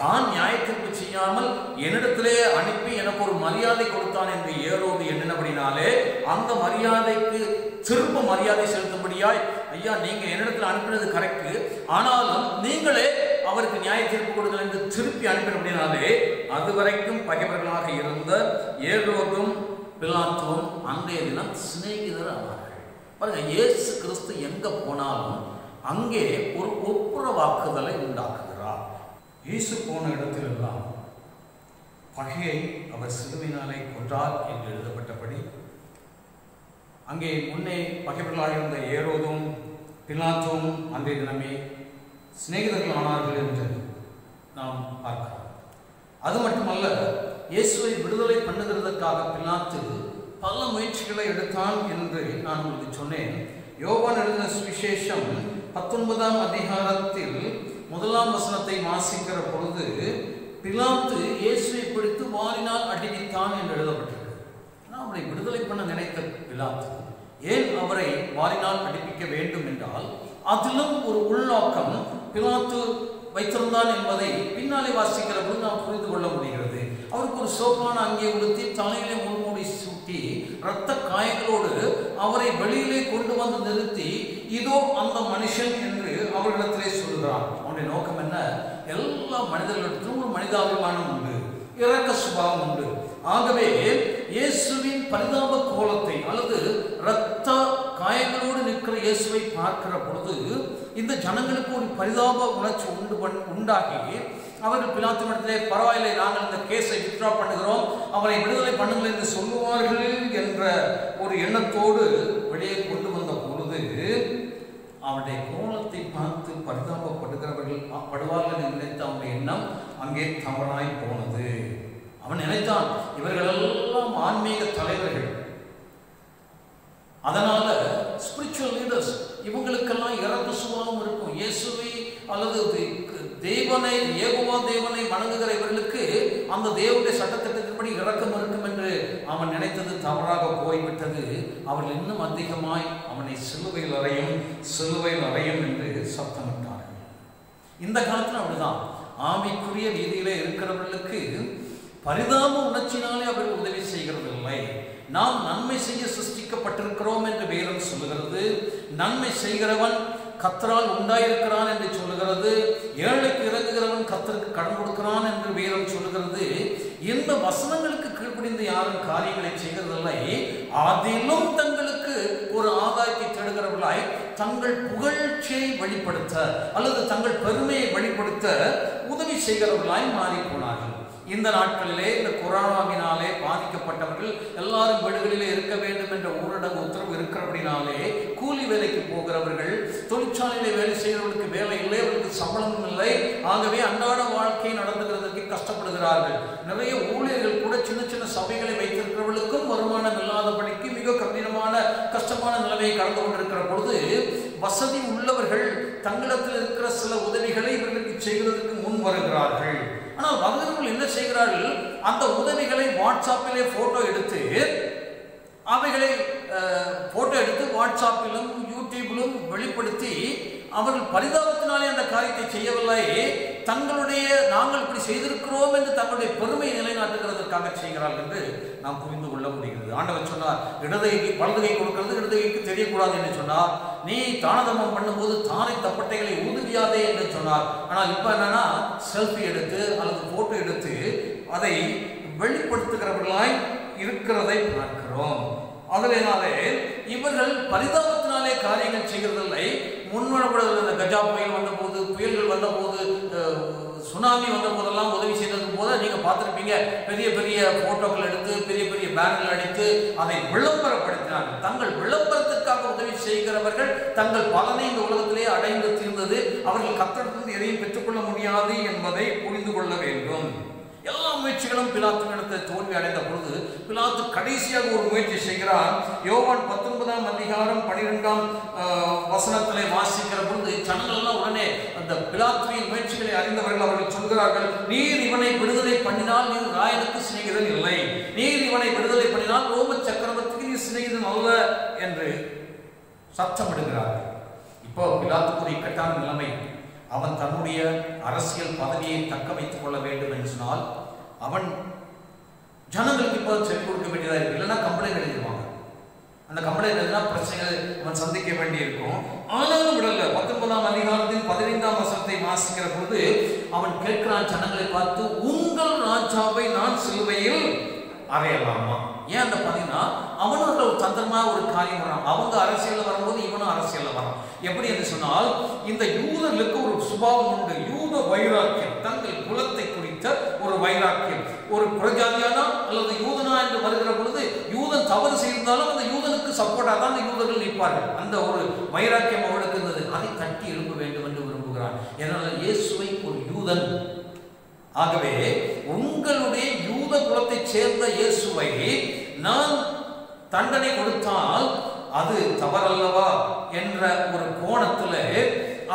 Speaker 2: தான் நியாயத்திற்கு செய்யாமல் என்னிடத்திலே அனுப்பி எனக்கு ஒரு மரியாதை கொடுத்தான் என்று என்னென்ன என்னென்னபடினாலே அந்த மரியாதைக்கு திரும்ப மரியாதை செலுத்தும்படியாய் ஐயா நீங்க என்னிடத்தில் அனுப்பினது கரெக்டு ஆனாலும் நீங்களே அவருக்கு நியாய தீர்ப்பு கொடுங்கள் என்று திருப்பி அனுப்பினபடினாலே அதுவரைக்கும் பகைவர்களாக இருந்த ஏழோதும் பிலாத்தும் அன்றைய தினம் சிநேகிதர் ஆவார்கள் பாருங்க இயேசு கிறிஸ்து எங்க போனாலும் அங்கே ஒரு ஒப்புரவாக்குதலை உண்டாக்குகிறார் இயேசு போன இடத்திலெல்லாம் பகையை அவர் சிறுமினாலே கொன்றார் என்று எழுதப்பட்டபடி அங்கே முன்னே பகைவர்களாக இருந்த ஏரோதும் பிலாத்தும் அன்றைய தினமே சிநேகிதர்கள் ஆனார்கள் என்று நாம் பார்க்கிறோம் அது மட்டுமல்ல இயேசுவை விடுதலை பண்ணுகிறதற்காக பிலாத்து பல முயற்சிகளை எடுத்தான் என்று நான் உங்களுக்கு சொன்னேன் யோகா நடந்த சுவிசேஷம் பத்தொன்பதாம் அதிகாரத்தில் முதலாம் வசனத்தை வாசிக்கிற பொழுது பிலாத்து இயேசுவை பிடித்து வாரினால் அடிவித்தான் என்று எழுதப்பட்டிருக்கிறது அவரை விடுதலை பண்ண நினைத்த பிலாத்து ஏன் அவரை வாரினால் அடிப்பிக்க வேண்டும் என்றால் அதிலும் ஒரு உள்நோக்கம் பிலாத்து வைத்திருந்தான் என்பதை பின்னாலே வாசிக்கிற பொழுது நாம் புரிந்து கொள்ள முடிகிறது அவருக்கு ஒரு சோப்பான அங்கே உடுத்தி தலையிலே முன்மூடி சுட்டி இரத்த காயங்களோடு அவரை வெளியிலே கொண்டு வந்து நிறுத்தி இதோ அந்த மனுஷன் என்று அவர்களிடத்திலே சொல்கிறான் அவனுடைய நோக்கம் என்ன எல்லா மனிதர்களிடத்திலும் ஒரு மனிதாபிமானம் உண்டு இறக்க சுபாவம் உண்டு ஆகவே இயேசுவின் பரிதாப கோலத்தை அல்லது இரத்த காயங்களோடு நிற்கிற இயேசுவை பார்க்கிற பொழுது இந்த ஜனங்களுக்கு ஒரு பரிதாப உணர்ச்சி உண்டு பண் உண்டாகி அவர்கள் பிலாத்து மட்டத்திலே பரவாயில்லை நாங்கள் இந்த கேஸை வித்ரா பண்ணுகிறோம் அவரை விடுதலை பண்ணுங்கள் என்று சொல்லுவார்கள் என்ற ஒரு எண்ணத்தோடு வெளியே கொண்டு வந்த பொழுது அவனுடைய கோலத்தை பார்த்து பரிதாபப்படுகிறவர்கள் படுவார்கள் என்று நினைத்த அவனுடைய எண்ணம் அங்கே தவறாய் போனது அவன் நினைத்தான் இவர்களெல்லாம் ஆன்மீக தலைவர்கள் அதனால ஸ்பிரிச்சுவல் லீடர்ஸ் இவங்களுக்கெல்லாம் இறப்பு சுபாவம் இருக்கும் இயேசுவை அல்லது தேவனை ஏகோவா தேவனை வணங்குகிற இவர்களுக்கு அந்த தேவனுடைய சட்டத்திட்டத்தின்படி இறக்கம் இருக்கும் என்று அவன் நினைத்தது தவறாக போய்விட்டது அவர்கள் இன்னும் அதிகமாய் அவனை சிலுவையில் அறையும் சிலுவையில் அறையும் என்று சப்தமிட்டார்கள் இந்த காலத்தில் அப்படிதான் ஆமைக்குரிய ரீதியிலே இருக்கிறவர்களுக்கு பரிதாப உணர்ச்சினாலே அவர் உதவி செய்கிறது இல்லை நாம் நன்மை செய்ய சிருஷ்டிக்கப்பட்டிருக்கிறோம் என்று வேதம் சொல்லுகிறது நன்மை செய்கிறவன் கத்தரால் உண்டாயிருக்கிறான் என்று சொல்லுகிறது ஏழைக்கு இறங்குகிறவன் கத்தருக்கு கடன் கொடுக்கிறான் என்று வேதம் சொல்லுகிறது இந்த வசனங்களுக்கு கீழ்ப்படிந்து யாரும் காரியங்களை செய்கிறதில்லை அதிலும் தங்களுக்கு ஒரு ஆதாயத்தை தேடுகிறவர்களாய் தங்கள் புகழ்ச்சியை வழிப்படுத்த அல்லது தங்கள் பெருமையை வழிப்படுத்த உதவி செய்கிறவர்களாய் மாறி போனார்கள் இந்த நாட்களிலே இந்த கொரோனாவினாலே பாதிக்கப்பட்டவர்கள் எல்லாரும் வீடுகளிலே இருக்க வேண்டும் என்ற ஊரடங்கு உத்தரவு இருக்கிறபடினாலே கூலி வேலைக்கு போகிறவர்கள் தொழிற்சாலையில் வேலை செய்கிறவர்களுக்கு வேலை இல்லை அவர்களுக்கு சம்பளமும் இல்லை ஆகவே அன்றாட வாழ்க்கை நடந்துகிறதற்கு கஷ்டப்படுகிறார்கள் நிறைய ஊழியர்கள் கூட சின்ன சின்ன சபைகளை வைத்திருக்கிறவர்களுக்கும் வருமானம் இல்லாதபடிக்கு மிக கடினமான கஷ்டமான நிலைமையை கடந்து கொண்டிருக்கிற பொழுது வசதி உள்ளவர்கள் தங்களிடத்தில் இருக்கிற சில உதவிகளை இவர்களுக்கு செய்வதற்கு முன் வருகிறார்கள் ஆனால் வந்தவர்கள் என்ன செய்கிறார்கள் அந்த உதவிகளை வாட்ஸ்அப்பிலே போட்டோ எடுத்து அவைகளை போட்டோ எடுத்து வாட்ஸ்அப்பிலும் தீபுலும் வெளிப்படுத்தி அவர்கள் பரிதாபத்தினாலே அந்த காரியத்தை செய்யவில்லை தங்களுடைய நாங்கள் இப்படி செய்திருக்கிறோம் என்று தங்களுடைய பெருமையை நிலைநாட்டுகிறதற்காக செய்கிறார்கள் என்று நாம் புரிந்து கொள்ள முடிகிறது ஆண்டவர் சொன்னார் இடதுகைக்கு வலதுகை கொடுக்கிறது இடதுகைக்கு தெரியக்கூடாது என்று சொன்னார் நீ தானதமம் பண்ணும்போது தானே தப்பட்டைகளை ஊதுவியாதே என்று சொன்னார் ஆனால் இப்போ என்னன்னா செல்ஃபி எடுத்து அல்லது போட்டோ எடுத்து அதை வெளிப்படுத்துகிறவர்களாய் இருக்கிறதை பார்க்கிறோம் அதனாலே இவர்கள் பரிதாபத்தினாலே காரியங்கள் செய்கிறதில்லை முன்வரப்படுகிறது இந்த கஜா புயல் வந்தபோது புயல்கள் வந்தபோது சுனாமி வந்த போதெல்லாம் உதவி செய்தது போது நீங்கள் பார்த்துருப்பீங்க பெரிய பெரிய ஃபோட்டோக்கள் எடுத்து பெரிய பெரிய பேனர்கள் அடித்து அதை விளம்பரப்படுத்தினாங்க தங்கள் விளம்பரத்துக்காக உதவி செய்கிறவர்கள் தங்கள் பலனை இந்த உலகத்திலே அடைந்து தீர்ந்தது அவர்கள் கத்தடத்திலிருந்து எதையும் பெற்றுக்கொள்ள முடியாது என்பதை புரிந்து கொள்ள வேண்டும் எல்லா முயற்சிகளும் பிலாத்து பிலாத்துவிடத்தை தோல்வி அடைந்த பொழுது பிலாத்து கடைசியாக ஒரு முயற்சி செய்கிறான் யோவான் பத்தொன்பதாம் அதிகாரம் பனிரெண்டாம் வசனத்திலே வாசிக்கிற பொழுது ஜனங்கள்லாம் உடனே அந்த பிலாத்துவின் முயற்சிகளை அறிந்தவர்கள் அவர்கள் சொல்கிறார்கள் நீர் இவனை விடுதலை பண்ணினால் நீர் ராயனுக்கு சிநேகிதன் இல்லை நீர் இவனை விடுதலை பண்ணினால் ரோம சக்கரவர்த்திக்கு நீர் சிநேகிதன் அல்ல என்று சத்தமிடுகிறார்கள் இப்போ பிலாத்துக்குரிய கட்டான நிலைமை அவன் தன்னுடைய அரசியல் பதவியை தக்க வைத்துக் கொள்ள வேண்டும் என்று சொன்னால் அவன் ஜனங்களுக்கு இப்போ செல் கொடுக்க வேண்டியதாக இருக்கு இல்லைன்னா கம்ப்ளைண்ட் எழுதிடுவாங்க அந்த கம்ப்ளைண்ட் எழுதினா பிரச்சனைகள் அவன் சந்திக்க வேண்டியிருக்கும் ஆனாலும் விடல பத்தொன்பதாம் அதிகாரத்தில் பதினைந்தாம் வசனத்தை வாசிக்கிற பொழுது அவன் கேட்கிறான் ஜனங்களை பார்த்து உங்கள் ராஜாவை நான் சிலுவையில் அறையலாமா ஏன் அந்த பார்த்தீங்கன்னா அவனும் ஒரு தந்திரமா ஒரு காரியம் வரான் அவங்க அரசியலில் வரும்போது இவனும் அரசியலில் வரான் எப்படி என்று சொன்னால் இந்த யூதர்களுக்கு ஒரு சுபாவம் உண்டு யூத வைராக்கியம் தங்கள் குலத்தை குறித்த ஒரு வைராக்கியம் ஒரு புறஜாதியானா அல்லது யூதனா என்று வருகிற பொழுது யூதன் தவறு செய்திருந்தாலும் அந்த யூதனுக்கு சப்போர்ட்டாக தான் அந்த யூதர்கள் நிற்பார்கள் அந்த ஒரு வைராக்கியம் அவளுக்கு இருந்தது அதை தட்டி எழும்ப வேண்டும் என்று விரும்புகிறான் ஏனால் இயேசுவை ஒரு யூதன் ஆகவே உங்களுடைய யூத குலத்தைச் சேர்ந்த இயேசுவை நான் தண்டனை கொடுத்தால் அது தவறல்லவா என்ற ஒரு கோணத்தில்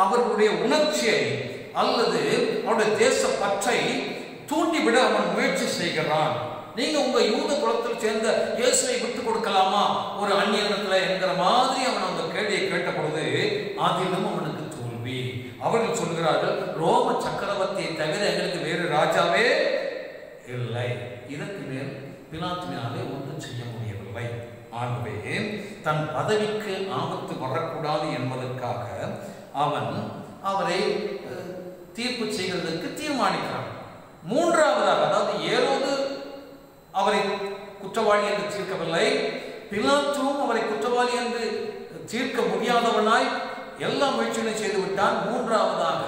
Speaker 2: அவர்களுடைய உணர்ச்சியை அல்லது அவருடைய தேச பற்றை தூண்டிவிட அவன் முயற்சி செய்கிறான் நீங்க உங்க யூத குலத்தில் சேர்ந்த இயேசுவை விட்டு கொடுக்கலாமா ஒரு அந்நியத்துல என்கிற மாதிரி அவன் அந்த கேள்வியை கேட்ட பொழுது அதிலும் அவனுக்கு தோல்வி அவர்கள் சொல்கிறார்கள் ரோம சக்கரவர்த்தியை தவிர எங்களுக்கு வேறு ராஜாவே இல்லை இதற்கு மேல் பிலாத்தினாலே ஒன்றும் செய்ய முடியவில்லை ஆகவே தன் பதவிக்கு ஆபத்து வரக்கூடாது என்பதற்காக அவன் அவரை தீர்ப்பு செய்கிறதற்கு தீர்மானிக்கிறான் மூன்றாவதாக அதாவது ஏரோது அவரை குற்றவாளி என்று தீர்க்கவில்லை பிலாத்துவும் அவரை குற்றவாளி என்று தீர்க்க முடியாதவனாய் எல்லா முயற்சிகளையும் செய்துவிட்டான் மூன்றாவதாக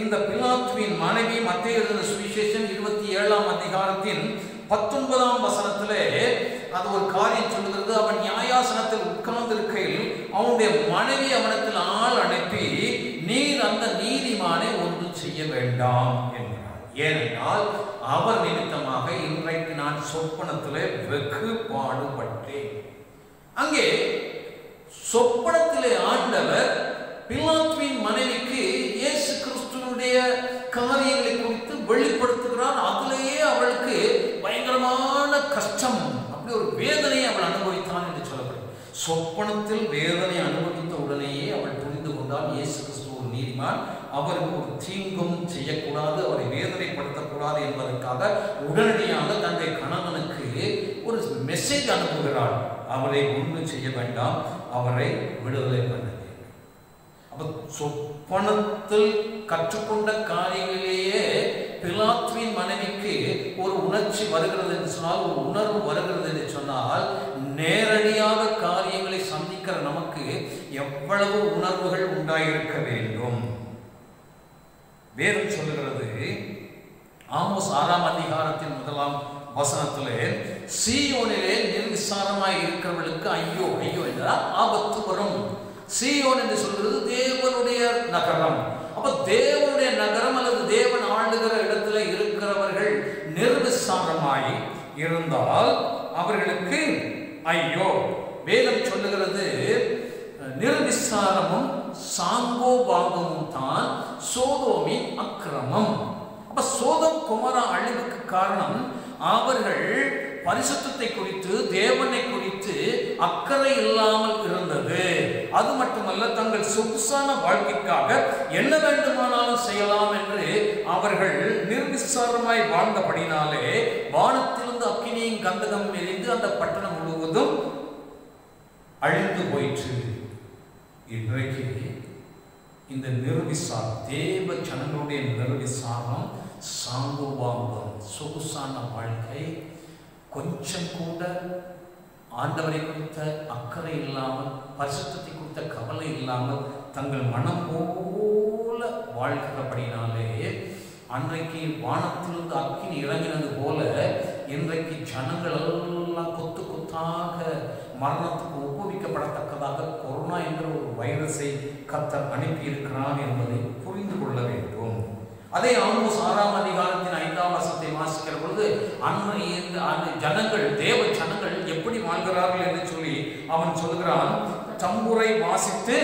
Speaker 2: இந்த பிலாத்துவின் மனைவி மத்திய சுவிசேஷம் இருபத்தி ஏழாம் அதிகாரத்தின் பத்தொன்பதாம் வசனத்திலே அது ஒரு காரியம் சொல்லுகிறது அவன் நியாயாசனத்தில் உட்கார்ந்திருக்கையில் அவனுடைய மனைவி அவனத்தில் ஆள் அனுப்பி நீர் அந்த நீதிமானை ஒன்றும் செய்ய வேண்டாம் என்கிறார் ஏனென்றால் அவர் நிமித்தமாக இன்றைக்கு நான் சொப்பனத்திலே வெகு பாடுபட்டேன் அங்கே சொப்பனத்திலே ஆண்டவர் பிலாத்வின் மனைவிக்கு இயேசு கிறிஸ்துவனுடைய காரியங்களை குறித்து வெளி சொப்பனத்தில் வேதனை அனுபவித்த உடனேயே அவள் புரிந்து கொண்டால் இயேசு கிறிஸ்து ஒரு நீதிமான் அவருக்கு ஒரு தீங்கும் செய்யக்கூடாது அவரை வேதனைப்படுத்தக்கூடாது என்பதற்காக உடனடியாக தன்னுடைய கணவனுக்கு ஒரு மெசேஜ் அனுப்புகிறாள் அவரை ஒன்று செய்ய வேண்டாம் அவரை விடுதலை பண்ண அப்போ சொப்பனத்தில் கற்றுக்கொண்ட காரியங்களிலேயே பிலாத்வின் மனைவிக்கு ஒரு உணர்ச்சி வருகிறது என்று சொன்னால் ஒரு உணர்வு வருகிறது என்று சொன்னால் நேரடியாக காரியங்களை சந்திக்கிற நமக்கு எவ்வளவு உணர்வுகள் உண்டாயிருக்க வேண்டும் வேறு சொல்லுகிறது ஆமோஸ் ஆறாம் அதிகாரத்தின் முதலாம் வசனத்திலே சீயோனிலே நிர்விசாரமாய் இருக்கிறவர்களுக்கு ஐயோ ஐயோ என்றால் ஆபத்து வரும் சீயோன் என்று சொல்கிறது தேவனுடைய நகரம் அப்ப தேவனுடைய நகரம் அல்லது தேவன் ஆண்டுகிற இடத்துல இருக்கிறவர்கள் நிர்விசாரமாய் இருந்தால் அவர்களுக்கு ஐயோ வேதம் சொல்லுகிறது நிர்விசாரமும் சாங்கோ தான் சோதோமி அக்கிரமம் அப்ப சோதம் குமரா அழிவுக்கு காரணம் அவர்கள் பரிசுத்தத்தை குறித்து தேவனை குறித்து அக்கறை இல்லாமல் இருந்தது அது மட்டுமல்ல தங்கள் சொகுசான வாழ்க்கைக்காக என்ன வேண்டுமானாலும் செய்யலாம் என்று அவர்கள் நிர்விசாரமாய் வாழ்ந்தபடினாலே வானத்திலிருந்து அக்கினியின் கந்தகம் எரிந்து அந்த பட்டணம் அழிந்து போயிற்று இன்றைக்கு இந்த நிர்விசார் தேவ ஜனங்களுடைய நிர்விசாரம் சாங்குவாங்கம் சொகுசான வாழ்க்கை கொஞ்சம் கூட ஆண்டவரை குறித்த அக்கறை இல்லாமல் பரிசுத்தத்தை குறித்த கவலை இல்லாமல் தங்கள் மனம் போல வாழ்கிறபடினாலே அன்றைக்கு வானத்திலிருந்து அக்கினி இறங்கினது போல இன்றைக்கு ஜனங்கள் எல்லாம் கொத்து கொத்தாக மரணத்துக்கு ஒப்புவிக்கப்படத்தக்கதாக கொரோனா என்ற ஒரு வைரஸை கத்தர் அனுப்பியிருக்கிறான் என்பதை புரிந்து கொள்ள வேண்டும் அதே ஆமோஸ் ஆறாம் அதிகாரத்தின் ஐந்தாம் வசத்தை வாசிக்கிற பொழுது அன்று அந்த ஜனங்கள் தேவ ஜனங்கள் எப்படி வாழ்கிறார்கள் என்று சொல்லி அவன் சொல்கிறான் தம்புரை வாசித்து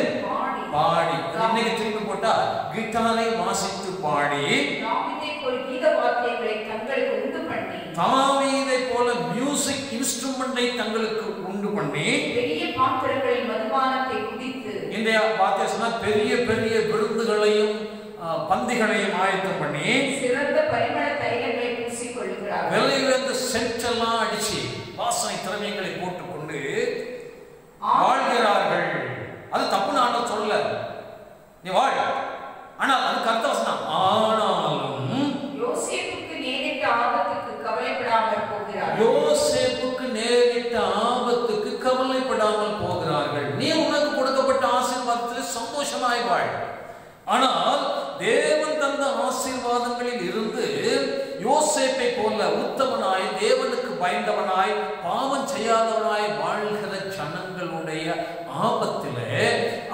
Speaker 2: பாடி இன்னைக்கு திரும்பி போட்டா கிட்டாரை வாசித்து பாடி
Speaker 1: தாவீதை
Speaker 2: இன்ஸ்ட்ருமெண்டை தங்களுக்கு உண்டு பண்ணி பெரிய
Speaker 1: பாத்திரங்களில் மதுபானத்தை குடித்து
Speaker 2: இந்த பாத்திரம் பெரிய பெரிய விருந்துகளையும் பந்திகளையும் ஆயத்தம் பண்ணி சிறந்த பரிமள தைலங்களை கொள்கிறார் வெளியில இருந்து எல்லாம் அடிச்சு வாசனை திரவியங்களை போட்டுக்கொண்டு வாழ்கிறார்கள் அது தப்பு நான் சொல்லல நீ வாழ் ஆனால் அது கர்த்தவசனம் ஆனால் ஆனால் தேவன் தந்த ஆசீர்வாதங்களில் இருந்து யோசேப்பை போல உத்தவனாய் தேவனுக்கு பயந்தவனாய் பாவம் செய்யாதவனாய் வாழ்கிற ஜனங்களுடைய ஆபத்திலே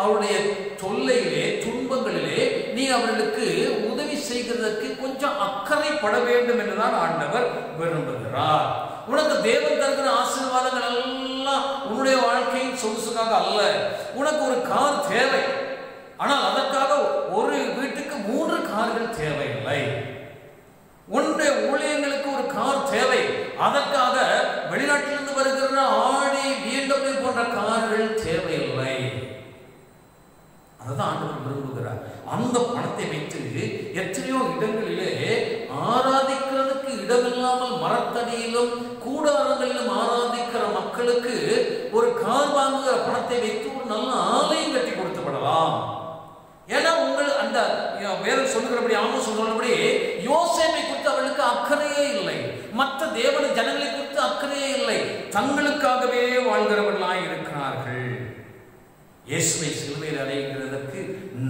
Speaker 2: அவருடைய தொல்லையிலே துன்பங்களிலே நீ அவர்களுக்கு உதவி செய்கிறதற்கு கொஞ்சம் அக்கறைப்பட வேண்டும் என்றுதான் ஆண்டவர் விரும்புகிறார்
Speaker 1: உனக்கு தேவன் தருகிற
Speaker 2: ஆசீர்வாதங்கள் எல்லாம் உன்னுடைய வாழ்க்கையின் சொகுசுக்காக அல்ல உனக்கு ஒரு கார் தேவை ஆனால் அதற்காக ஒரு வீட்டுக்கு மூன்று கார்கள் தேவையில்லை ஒன்றை ஊழியர்களுக்கு ஒரு கார் தேவை அதற்காக வெளிநாட்டிலிருந்து வருகிற ஆடி பிஎம்டபிள்யூ போன்ற கார்கள் தேவையில்லை அதுதான் ஆண்டவர் விரும்புகிறார் அந்த பணத்தை வைத்து எத்தனையோ இடங்களிலே ஆராதிக்கிறதுக்கு இடமில்லாமல் மரத்தடியிலும் கூடாரங்களிலும் ஆராதிக்கிற மக்களுக்கு ஒரு கார் வாங்குகிற பணத்தை வைத்து ஒரு நல்ல ஆலயம் கட்டி கொடுத்துவிடலாம் ஏன்னா உங்கள் அந்த வேதம் சொல்லுகிறபடி ஆமாம் சொல்கிறபடி யோசேமை குறித்து அவளுக்கு அக்கறையே இல்லை மற்ற தேவன ஜனங்களை குறித்து அக்கறையே இல்லை தங்களுக்காகவே வாழ்கிறவர்களாய் இருக்கிறார்கள் இயேசுவை சிலுவையில் அடைகிறதற்கு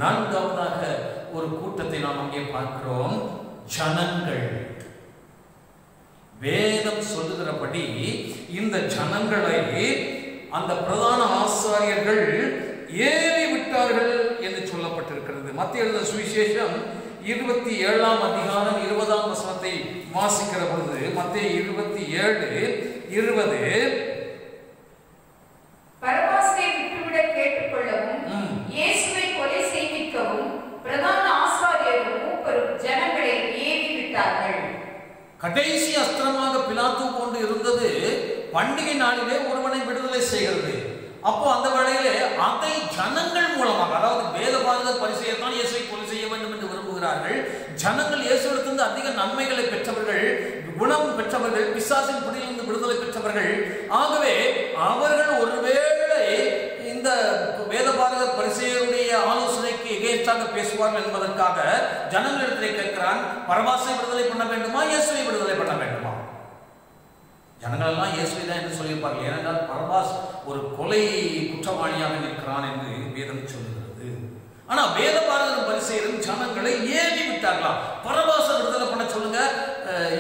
Speaker 2: நான்காவதாக ஒரு கூட்டத்தை நாம் அங்கே பார்க்கிறோம் ஜனங்கள் வேதம் சொல்லுகிறபடி இந்த ஜனங்களை அந்த பிரதான ஆசாரியர்கள் ஏறி விட்டார்கள் என்று சொல்லப்பட்டிருக்கிறது மத்திய எழுத சுவிசேஷம் இருபத்தி ஏழாம் அதிகாரம் இருபதாம் வசனத்தை வாசிக்கிற பொழுது மத்திய இருபத்தி ஏழு இருபது பிரதான கடைசி அஸ்திரமாக பிலாத்து கொண்டு இருந்தது பண்டிகை நாளிலே ஒருவனை விடுதலை செய்கிறது அப்போ அந்த வேளையிலே அதை ஜனங்கள் மூலமாக அதாவது வேத பாரத பரிசெய்யத்தான் இயேசுவை கொலை செய்ய வேண்டும் என்று விரும்புகிறார்கள் ஜனங்கள் இயேசுவிடத்திலிருந்து அதிக நன்மைகளை பெற்றவர்கள் குணம் பெற்றவர்கள் பிசாசின் பிடியிலிருந்து விடுதலை பெற்றவர்கள் ஆகவே அவர்கள் ஒருவேளை இந்த வேத பாரத பரிசையுடைய ஆலோசனைக்கு எகேற்றாக பேசுவார்கள் என்பதற்காக ஜனங்களிடத்திலே கேட்கிறான் பரமாசை விடுதலை பண்ண வேண்டுமா இயேசுவை விடுதலை பண்ண வேண்டுமா ஜனங்களெல்லாம் இயேசுவை தான் என்று சொல்லியிருப்பார் ஏனென்றால் பரபாஸ் ஒரு கொலை குற்றவாளியாக நிற்கிறான் என்று வேதம் சொல்லுகிறது ஆனால் வேத பாரதன் பரிசெயரும் ஜனங்களை ஏவி விட்டார்களாம் பரபாச விடுதலை பண்ண சொல்லுங்க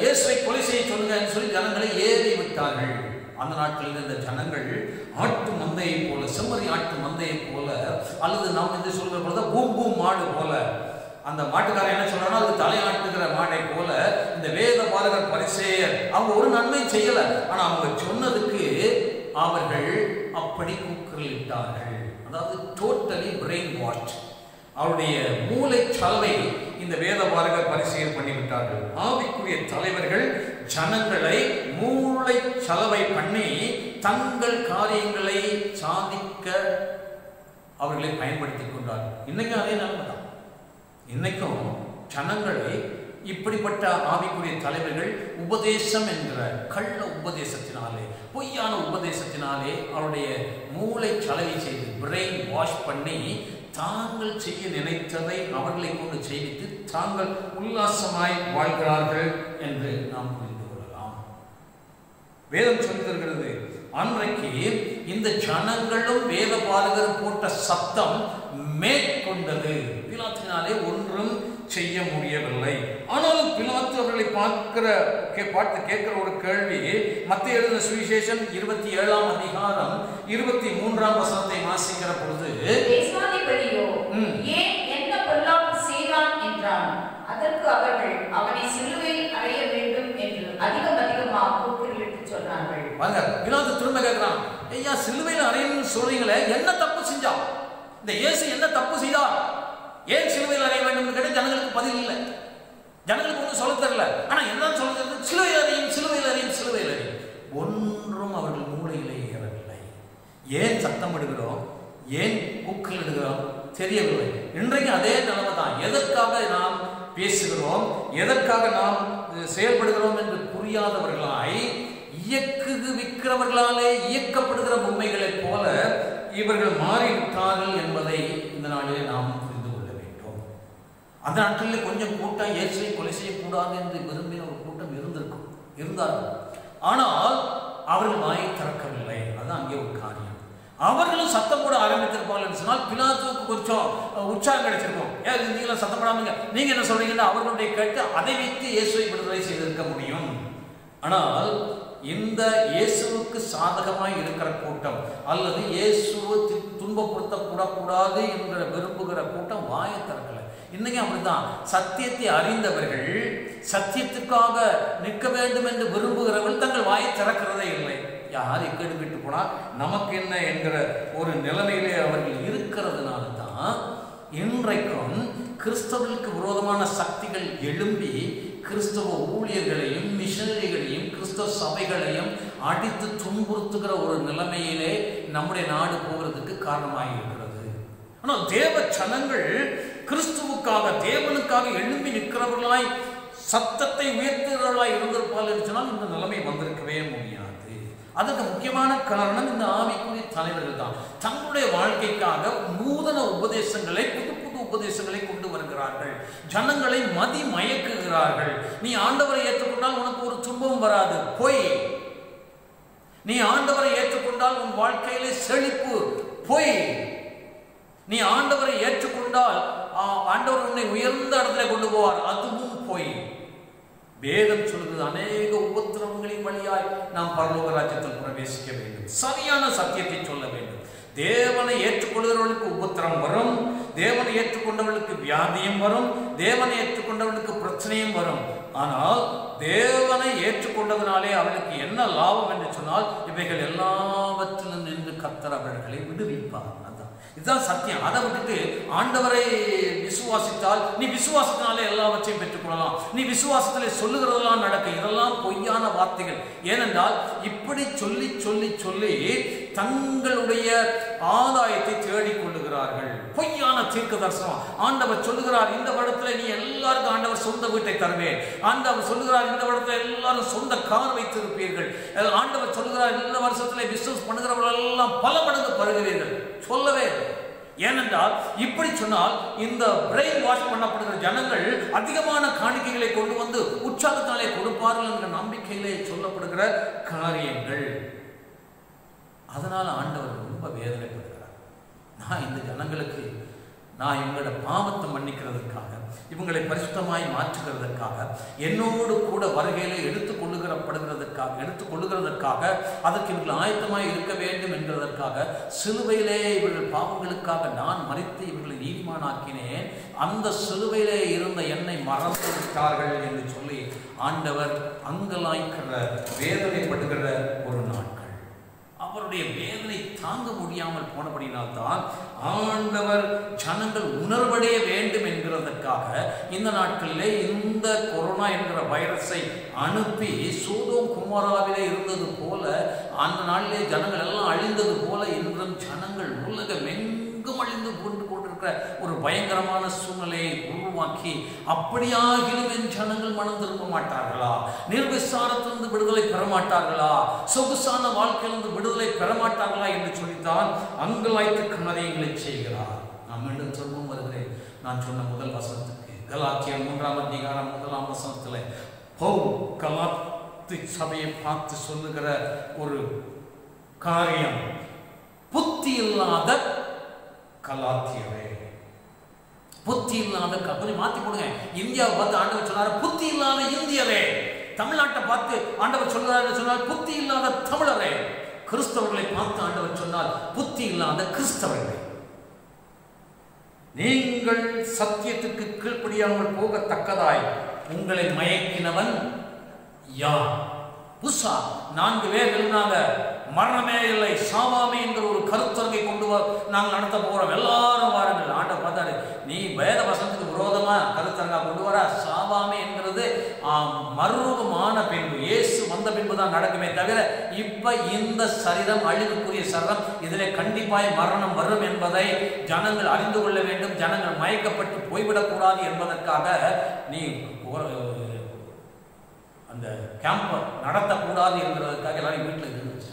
Speaker 2: இயேசுவை கொலை செய்ய சொல்லுங்க சொல்லி ஜனங்களை ஏவி விட்டார்கள் அந்த நாட்களில் இந்த ஜனங்கள் ஆட்டு மந்தையை போல செம்மறி ஆட்டு மந்தையை போல அல்லது நாம் என்று சொல்கிற பொழுது பூம்பூ மாடு போல அந்த மாட்டுக்காரன் என்ன சொல்றானோ அது தலையாட்டுகிற மாட்டை போல இந்த வேத பாலகர் பரிசேயர் அவங்க ஒரு நன்மை செய்யல ஆனா அவங்க சொன்னதுக்கு அவர்கள் அப்படி கூக்குரலிட்டார்கள் அதாவது டோட்டலி பிரெயின் வாட்ச் அவருடைய மூளை சலவை இந்த வேத பாலகர் பரிசீலனை பண்ணிவிட்டார்கள் ஆவிக்குரிய தலைவர்கள் ஜனங்களை மூளை சலவை பண்ணி தங்கள் காரியங்களை சாதிக்க அவர்களை பயன்படுத்தி கொண்டார்கள் இன்னைக்கு அதே நிலைமை இன்னைக்கும் ஜனங்களை இப்படிப்பட்ட ஆவிக்குரிய தலைவர்கள் உபதேசம் என்ற கள்ள உபதேசத்தினாலே பொய்யான உபதேசத்தினாலே அவருடைய மூளை சலவை செய்து பிரெயின் வாஷ் பண்ணி தாங்கள் செய்ய நினைத்ததை அவர்களை கொண்டு செய்வித்து தாங்கள் உல்லாசமாய் வாழ்கிறார்கள் என்று நாம் புரிந்து கொள்ளலாம் வேதம் சொல்லி அன்றைக்கு இந்த ஜனங்களும் வேத பாலகர் போட்ட சத்தம் மேற்கொண்டது அவர்களினாலே ஒன்றும் செய்ய முடியவில்லை ஆனாலும் பிலாத்து அவர்களை பார்க்கிற பார்த்து கேட்கிற ஒரு கேள்வி மத்திய எழுதின சுவிசேஷம் இருபத்தி ஏழாம் அதிகாரம் இருபத்தி மூன்றாம் வசனத்தை வாசிக்கிற பொழுது அதிகம் ஐயா என்ன தப்பு செஞ்சா இந்த இயேசு என்ன தப்பு செய்தார் ஏன் சிலுவையில் அறைய வேண்டும் என்று ஜனங்களுக்கு பதில் இல்லை ஜனங்களுக்கு ஒன்றும் சொல்ல தெரியல ஆனால் என்ன சொல்ல தெரியல சிலுவை அறையும் சிலுவையில் அறையும் சிலுவையில் அறையும் ஒன்றும் அவர்கள் மூளையிலே ஏறவில்லை ஏன் சத்தம் எடுக்கிறோம் ஏன் கூக்கள் இடுகிறோம் தெரியவில்லை இன்றைக்கு அதே நிலைமை தான் எதற்காக நாம் பேசுகிறோம் எதற்காக நாம் செயல்படுகிறோம் என்று புரியாதவர்களாய் விற்கிறவர்களாலே இயக்கப்படுகிற பொம்மைகளைப் போல இவர்கள் மாறிவிட்டார்கள் என்பதை இந்த நாளிலே நாம் அந்த நாட்களில் கொஞ்சம் கூட்டம் இயேசுவை கொலை செய்யக்கூடாது என்று விரும்பின ஒரு கூட்டம் இருந்திருக்கும் இருந்தார்கள் ஆனால் அவர்கள் வாயை திறக்கவில்லை அதுதான் அங்கே ஒரு காரியம் அவர்களும் சத்தம் போட ஆரம்பித்திருப்பாங்கன்னு சொன்னால் பினாத்துவுக்கு கொஞ்சம் உற்சாகம் கிடைச்சிருக்கும் ஏன் நீங்களும் சத்தம் போடாமல் நீங்க என்ன சொல்றீங்கன்னு அவர்களுடைய கேட்டு அதை வைத்து இயேசுவை விடுதலை செய்திருக்க முடியும் ஆனால் இந்த இயேசுவுக்கு சாதகமாய் இருக்கிற கூட்டம் அல்லது இயேசுவை துன்பப்படுத்தக்கூடக்கூடாது என்ற விரும்புகிற கூட்டம் வாயை திறக்க இன்னைக்கு அப்படித்தான் சத்தியத்தை அறிந்தவர்கள் சத்தியத்துக்காக நிற்க வேண்டும் என்று விரும்புகிறவர்கள் தங்கள் வாயை திறக்கிறதே இல்லை யார் கேட்டுக்கிட்டு விட்டு போனால் நமக்கு என்ன என்கிற ஒரு நிலைமையிலே அவர்கள் இருக்கிறதுனால தான் இன்றைக்கும் கிறிஸ்தவர்களுக்கு விரோதமான சக்திகள் எழும்பி கிறிஸ்தவ ஊழியர்களையும் மிஷனரிகளையும் கிறிஸ்தவ சபைகளையும் அடித்து துன்புறுத்துகிற ஒரு நிலைமையிலே நம்முடைய நாடு போகிறதுக்கு காரணமாக இருக்கிறது ஆனால் தேவ சனங்கள் கிறிஸ்துவுக்காக தேவனுக்காக எழும்பி நிற்கிறவர்களாய் சத்தத்தை உயர்த்துகிறவர்களாய் இருந்திருப்பால் இருந்தால் இந்த நிலைமை வந்திருக்கவே முடியாது அதற்கு முக்கியமான காரணம் இந்த ஆவிக்குரிய தலைவர்கள் தான் தங்களுடைய வாழ்க்கைக்காக நூதன உபதேசங்களை புது புது உபதேசங்களை கொண்டு வருகிறார்கள் ஜனங்களை மதி மயக்குகிறார்கள் நீ ஆண்டவரை ஏற்றுக்கொண்டால் உனக்கு ஒரு துன்பம் வராது பொய் நீ ஆண்டவரை ஏற்றுக்கொண்டால் உன் வாழ்க்கையிலே செழிப்பு பொய் நீ ஆண்டவரை ஏற்றுக்கொண்டால் ஆண்டவர் உன்னை உயர்ந்த இடத்துல கொண்டு போவார் அதுவும் போய் வேதம் சொல்கிறது அநேக உபத்திரவங்களின் வழியாய் நாம் பரலோக ராஜ்யத்தில் பிரவேசிக்க வேண்டும் சரியான சத்தியத்தை சொல்ல வேண்டும் தேவனை ஏற்றுக்கொள்கிறவர்களுக்கு உபத்திரம் வரும் தேவனை ஏற்றுக்கொண்டவர்களுக்கு வியாதியும் வரும் தேவனை ஏற்றுக்கொண்டவர்களுக்கு பிரச்சனையும் வரும் ஆனால் தேவனை ஏற்றுக்கொண்டதனாலே அவளுக்கு என்ன லாபம் என்று சொன்னால் இவைகள் எல்லாவற்றிலும் நின்று கத்தர் அவர்களை விடுவிப்பார் இதுதான் சத்தியம் அதை விட்டுட்டு ஆண்டவரை விசுவாசித்தால் நீ விசுவாசத்தினாலே எல்லாவற்றையும் பெற்றுக்கொள்ளலாம் நீ விசுவாசத்திலே சொல்லுகிறதெல்லாம் நடக்கும் இதெல்லாம் பொய்யான வார்த்தைகள் ஏனென்றால் இப்படி சொல்லி சொல்லி சொல்லி தங்களுடைய ஆதாயத்தை தேடிக்கொள்ளுகிறார்கள் பொய்யான தீர்க்க தரிசனம் ஆண்டவர் சொல்லுகிறார் இந்த படத்தில் நீ எல்லாருக்கும் ஆண்டவர் சொந்த வீட்டை தருவேன் ஆண்டவர் சொல்லுகிறார் இந்த வருடத்துல எல்லாரும் சொந்த கார் வைத்திருப்பீர்கள் ஆண்டவர் சொல்லுகிறார் இந்த வருஷத்துல பிசினஸ் பண்ணுகிறவர்கள் எல்லாம் பல மடங்கு பருகிறீர்கள் சொல்லவே ஏனென்றால் இப்படி சொன்னால் இந்த பிரெயின் வாஷ் பண்ணப்படுகிற ஜனங்கள் அதிகமான காணிக்கைகளை கொண்டு வந்து உற்சாகத்தாலே கொடுப்பார்கள் என்ற நம்பிக்கையிலே சொல்லப்படுகிற காரியங்கள் அதனால் ஆண்டவர் ரொம்ப வேதனைப்படுகிறார் நான் இந்த ஜனங்களுக்கு நான் இவங்களோட பாவத்தை மன்னிக்கிறதுக்காக இவங்களை பரிசுத்தமாய் மாற்றுகிறதுக்காக என்னோடு கூட வருகையில எடுத்துக் கொள்ளுகிறதற்காக அதற்கு இவர்கள் ஆயத்தமாய் இருக்க வேண்டும் என்கிறதற்காக சிலுவையிலே இவர்கள் பாவங்களுக்காக நான் மறித்து இவர்களை நீதிமானாக்கினேன் அந்த சிலுவையிலே இருந்த என்னை மறந்து விட்டார்கள் என்று சொல்லி ஆண்டவர் அங்கலாய்க்கிற வேதனைப்படுகிற ஒரு நாட்கள் அவருடைய வேதனை தாங்க முடியாமல் போனபடினால்தான் ஆண்டவர் ஜனங்கள் உணர்வடைய வேண்டும் என்கிறதற்காக இந்த நாட்களிலே இந்த கொரோனா என்கிற வைரஸை அனுப்பி சூதோம் குமாராவிலே இருந்தது போல அந்த நாளிலே ஜனங்கள் எல்லாம் அழிந்தது போல இன்றும் ஜனங்கள் உலகம் எங்கும் அழிந்து கொண்டு என்கின்ற ஒரு பயங்கரமான சூழ்நிலையை உருவாக்கி அப்படியாகிலும் ஜனங்கள் மனம் திரும்ப மாட்டார்களா நிர்விசாரத்திலிருந்து விடுதலை பெற மாட்டார்களா சொகுசான வாழ்க்கையிலிருந்து விடுதலை பெற மாட்டார்களா என்று சொல்லித்தான் அங்கலாய்த்து காரியங்களை செய்கிறார் நான் மீண்டும் சொல்லும் வருகிறேன் நான் சொன்ன முதல் வசனத்துக்கு கலாத்தியம் மூன்றாம் அதிகாரம் முதலாம் வசனத்தில் பௌ கலாத்து சபையை பார்த்து சொல்லுகிற ஒரு காரியம் புத்தி இல்லாத கலாத்தியரே புத்தி இல்லாத கொஞ்சம் மாத்தி கொடுங்க இந்தியாவை பார்த்து ஆண்டவர் சொன்னார் புத்தி இல்லாத இந்தியரே தமிழ்நாட்டை பார்த்து ஆண்டவர் சொல்றாரு சொன்னால் புத்தி இல்லாத தமிழரே கிறிஸ்தவர்களை பார்த்து ஆண்டவர் சொன்னால் புத்தி இல்லாத கிறிஸ்தவர்கள் நீங்கள் சத்தியத்துக்கு கீழ்ப்படியாமல் போகத்தக்கதாய் உங்களை மயக்கினவன் யார் புசா நான்கு பேர் இருந்தாங்க மரணமே இல்லை சாமாமி என்கிற ஒரு கருத்தரங்கை கொண்டு வர நாங்கள் நடத்த போகிறோம் எல்லாரும் வாருங்கள் ஆண்ட பார்த்தாரு நீ வேத வசனத்துக்கு விரோதமாக கருத்தரங்கா கொண்டு வர சாபாமி என்கிறது மறுரூபமான பின்பு இயேசு வந்த பின்பு தான் நடக்குமே தவிர இப்போ இந்த சரீரம் அழிவுக்குரிய சரீரம் இதில் கண்டிப்பாய் மரணம் வரும் என்பதை ஜனங்கள் அறிந்து கொள்ள வேண்டும் ஜனங்கள் மயக்கப்பட்டு போய்விடக்கூடாது என்பதற்காக நீ அந்த கேம்ப நடத்தக்கூடாது என்கிறதுக்காக எல்லாரும் வீட்டில் இருந்துச்சு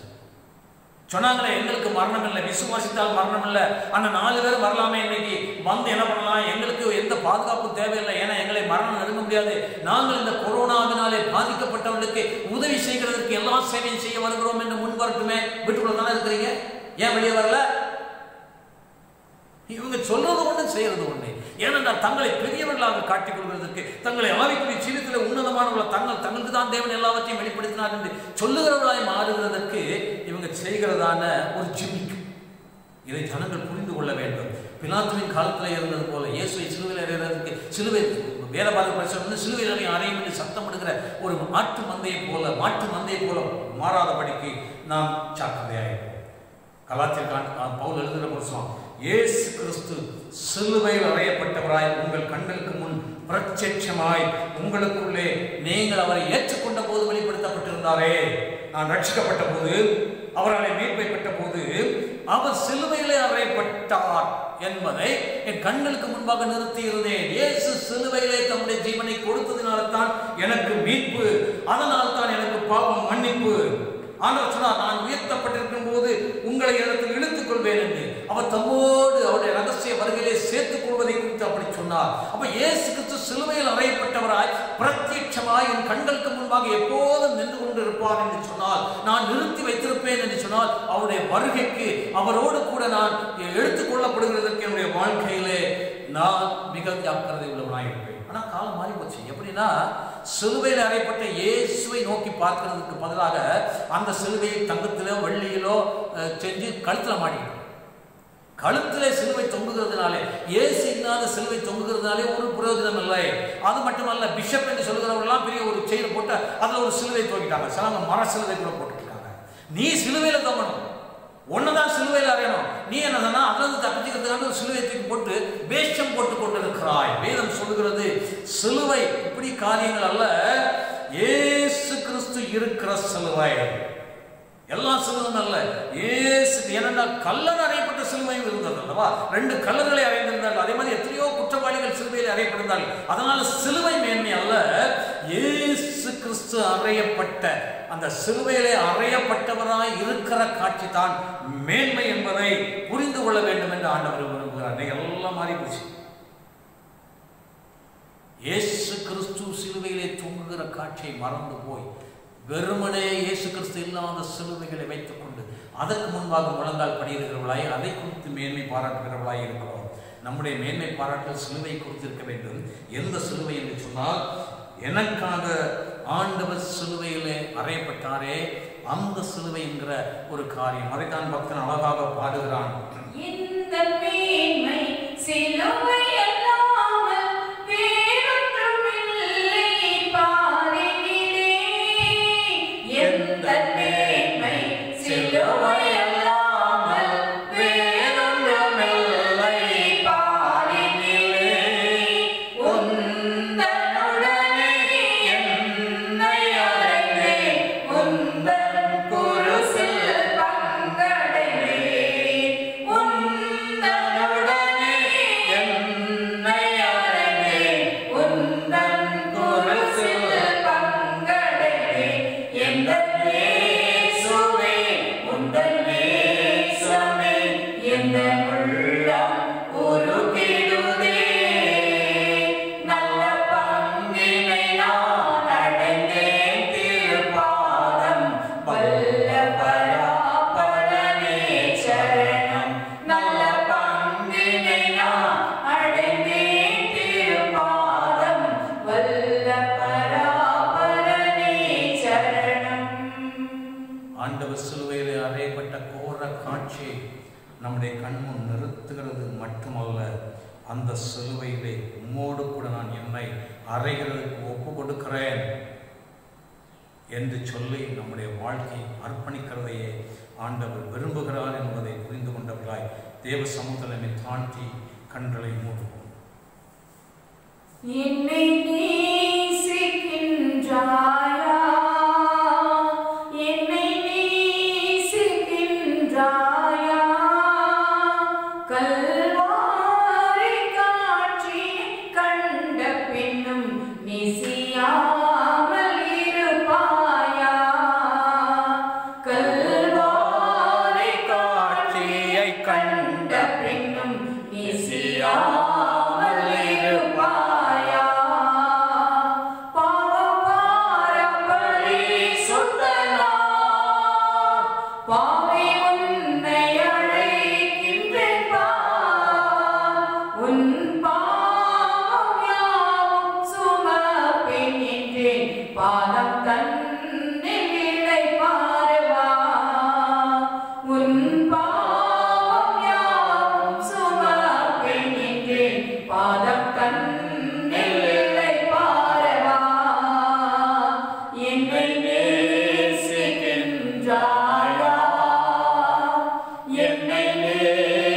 Speaker 2: சொன்னாங்களே எங்களுக்கு மரணம் இல்லை விசுவாசித்தால் மரணம் இல்லை அந்த நாலு பேர் வரலாமே இன்னைக்கு வந்து என்ன பண்ணலாம் எங்களுக்கு எந்த பாதுகாப்பும் தேவையில்லை ஏன்னா எங்களை மரணம் நெருங்க முடியாது நாங்கள் இந்த கொரோனாவினாலே பாதிக்கப்பட்டவர்களுக்கு உதவி செய்கிறதுக்கு எல்லா சேவையும் செய்ய வருகிறோம் என்று முன் வரட்டுமே வீட்டுக்குள்ள தானே இருக்கிறீங்க ஏன் வெளியே வரல இவங்க சொல்றது ஒன்று செய்யறது ஒன்று ஏனென்றால் தங்களை பெரியவர்களாக காட்டிக் கொள்வதற்கு தங்களை ஆவிக்குரிய சீலத்தில் உன்னதமானவர்கள் தங்கள் தங்களுக்கு தான் தேவன் எல்லாவற்றையும் வெளிப்படுத்தினார் என்று சொல்லுகிறவர்களாய் மாறுகிறதற்கு இவங்க செய்கிறதான ஒரு ஜிமிக் இதை ஜனங்கள் புரிந்து கொள்ள வேண்டும் பிலாத்துவின் காலத்தில் இருந்தது போல இயேசுவை சிலுவையில் இறையிறதுக்கு சிலுவை வேலை பார்க்க வந்து சிலுவையில் அறை அறையும் என்று சத்தம் எடுக்கிற ஒரு மாட்டு மந்தையை போல மாட்டு மந்தையை போல மாறாதபடிக்கு நாம் ஜாக்கிரதையாயிருக்கோம் கலாச்சாரம் பவுல் எழுதுகிற சுவாமி இயேசு கிறிஸ்து சிலுவையில் அறையப்பட்டவராய் உங்கள் கண்களுக்கு முன் பிரத்யட்சமாய் உங்களுக்குள்ளே நீங்கள் அவரை ஏற்றுக்கொண்ட போது வெளிப்படுத்தப்பட்டிருந்தாரே நான் ரட்சிக்கப்பட்ட போது அவரால் மீட்பை பெற்ற போது அவர் சிலுவையிலே அறையப்பட்டார் என்பதை என் கண்களுக்கு முன்பாக நிறுத்தி இருந்தேன் இயேசு சிலுவையிலே தம்முடைய ஜீவனை கொடுத்ததினால்தான் எனக்கு மீட்பு அதனால்தான் எனக்கு பாவம் மன்னிப்பு ஆண்டவர் சொன்னார் நான் உயர்த்தப்பட்டிருக்கும் போது உங்களை இடத்தில் இழுத்துக் கொள்வேன் என்று அவர் தம்மோடு அவருடைய ரகசிய வருகையிலே சேர்த்துக் கொள்வதை குறித்து அப்படி சொன்னார் அப்ப இயேசு கிறிஸ்து சிலுவையில் அறையப்பட்டவராய் பிரத்யட்சமாய் என் கண்களுக்கு முன்பாக எப்போதும் நின்று கொண்டு இருப்பார் என்று சொன்னால் நான் நிறுத்தி வைத்திருப்பேன் என்று சொன்னால் அவருடைய வருகைக்கு அவரோடு கூட நான் எடுத்துக் கொள்ளப்படுகிறதற்கு என்னுடைய வாழ்க்கையிலே நான் மிக ஜாக்கிரதை உள்ளவனாயிருப்பேன் ஆனால் காலம் மாறி போச்சு எப்படின்னா சிலுவையில் அறையப்பட்ட இயேசுவை நோக்கி பார்க்கறதுக்கு பதிலாக அந்த சிலுவையை தங்கத்திலோ வெள்ளியிலோ செஞ்சு கழுத்தில் மாட்டிக்கணும் கழுத்தில் சிலுவை தொங்குகிறதுனாலே ஏசு இல்லாத சிலுவை தொங்குகிறதுனாலே ஒரு பிரயோஜனம் இல்லை அது மட்டுமல்ல பிஷப் என்று சொல்கிறவர்கள்லாம் பெரிய ஒரு செயல் போட்டு அதில் ஒரு சிலுவை தோங்கிட்டாங்க சில மர சிலுவை கூட போட்டுக்கிட்டாங்க நீ சிலுவையில் தொங்கணும் ஒன்று தான் சிலுவையில் அறையணும் நீ என்ன அல்லது அதிலிருந்து தப்பிச்சுக்கிறதுக்காக சிலுவை தூக்கி போட்டு வேஷம் போட்டு கொண்டிருக்கிறாய் வேதம் சொல்லுகிறது சிலுவை இப்படி காரியங்கள் அல்ல ஏசு கிறிஸ்து இருக்கிற சிலுவை எல்லா சிலுவும் அல்ல ஏசு ஏனென்றால் கல்லன் அறையப்பட்ட சிலுவையும் இருந்தது அல்லவா ரெண்டு கல்லர்களை அறைந்திருந்தார்கள் அதே மாதிரி எத்தனையோ குற்றவாளிகள் சிலுவையில் அறையப்பட்டிருந்தார்கள் அதனால சிலுவை மேன்மை அல்ல கிறிஸ்து அறையப்பட்ட அந்த சிலுவையிலே அறையப்பட்டவராய் இருக்கிற காட்சி தான் மேன்மை என்பதை புரிந்து கொள்ள வேண்டும் என்று ஆண்டவர் விரும்புகிறார் எல்லாம் மாறி போச்சு இயேசு கிறிஸ்து சிலுவையிலே தூங்குகிற காட்சியை மறந்து போய் வெறுமனே இயேசு கிறிஸ்து இல்லாத சிலுவைகளை வைத்துக் கொண்டு அதற்கு முன்பாக முழங்கால் படியிருக்கிறவளாய் அதை குறித்து மேன்மை பாராட்டுகிறவளாய் இருக்கிறோம் நம்முடைய மேன்மை பாராட்டு சிலுவை கொடுத்திருக்க வேண்டும் எந்த சிலுவை என்று சொன்னால் எனக்காக ஆண்டவர் சிலுவையிலே அறையப்பட்டாரே அந்த சிலுவை என்கிற ஒரு காரியம் அதைத்தான் பக்தன் அழகாக பாடுகிறான்
Speaker 1: சிலுவை எல்லாம்
Speaker 2: காட்சியை நம்முடைய கண்முன் நிறுத்துகிறது மட்டுமல்ல அந்த சிலுவையிலே உம்மோடு கூட நான் என்னை அறைகளுக்கு ஒப்பு கொடுக்கிறேன் என்று சொல்லி நம்முடைய வாழ்க்கையை அர்ப்பணிக்கிறதையே ஆண்டவர் விரும்புகிறார் என்பதை புரிந்து கொண்டவர்களாய் தேவ சமுதலமை தாண்டி கண்களை மூடுவோம்
Speaker 1: என்னை Deus.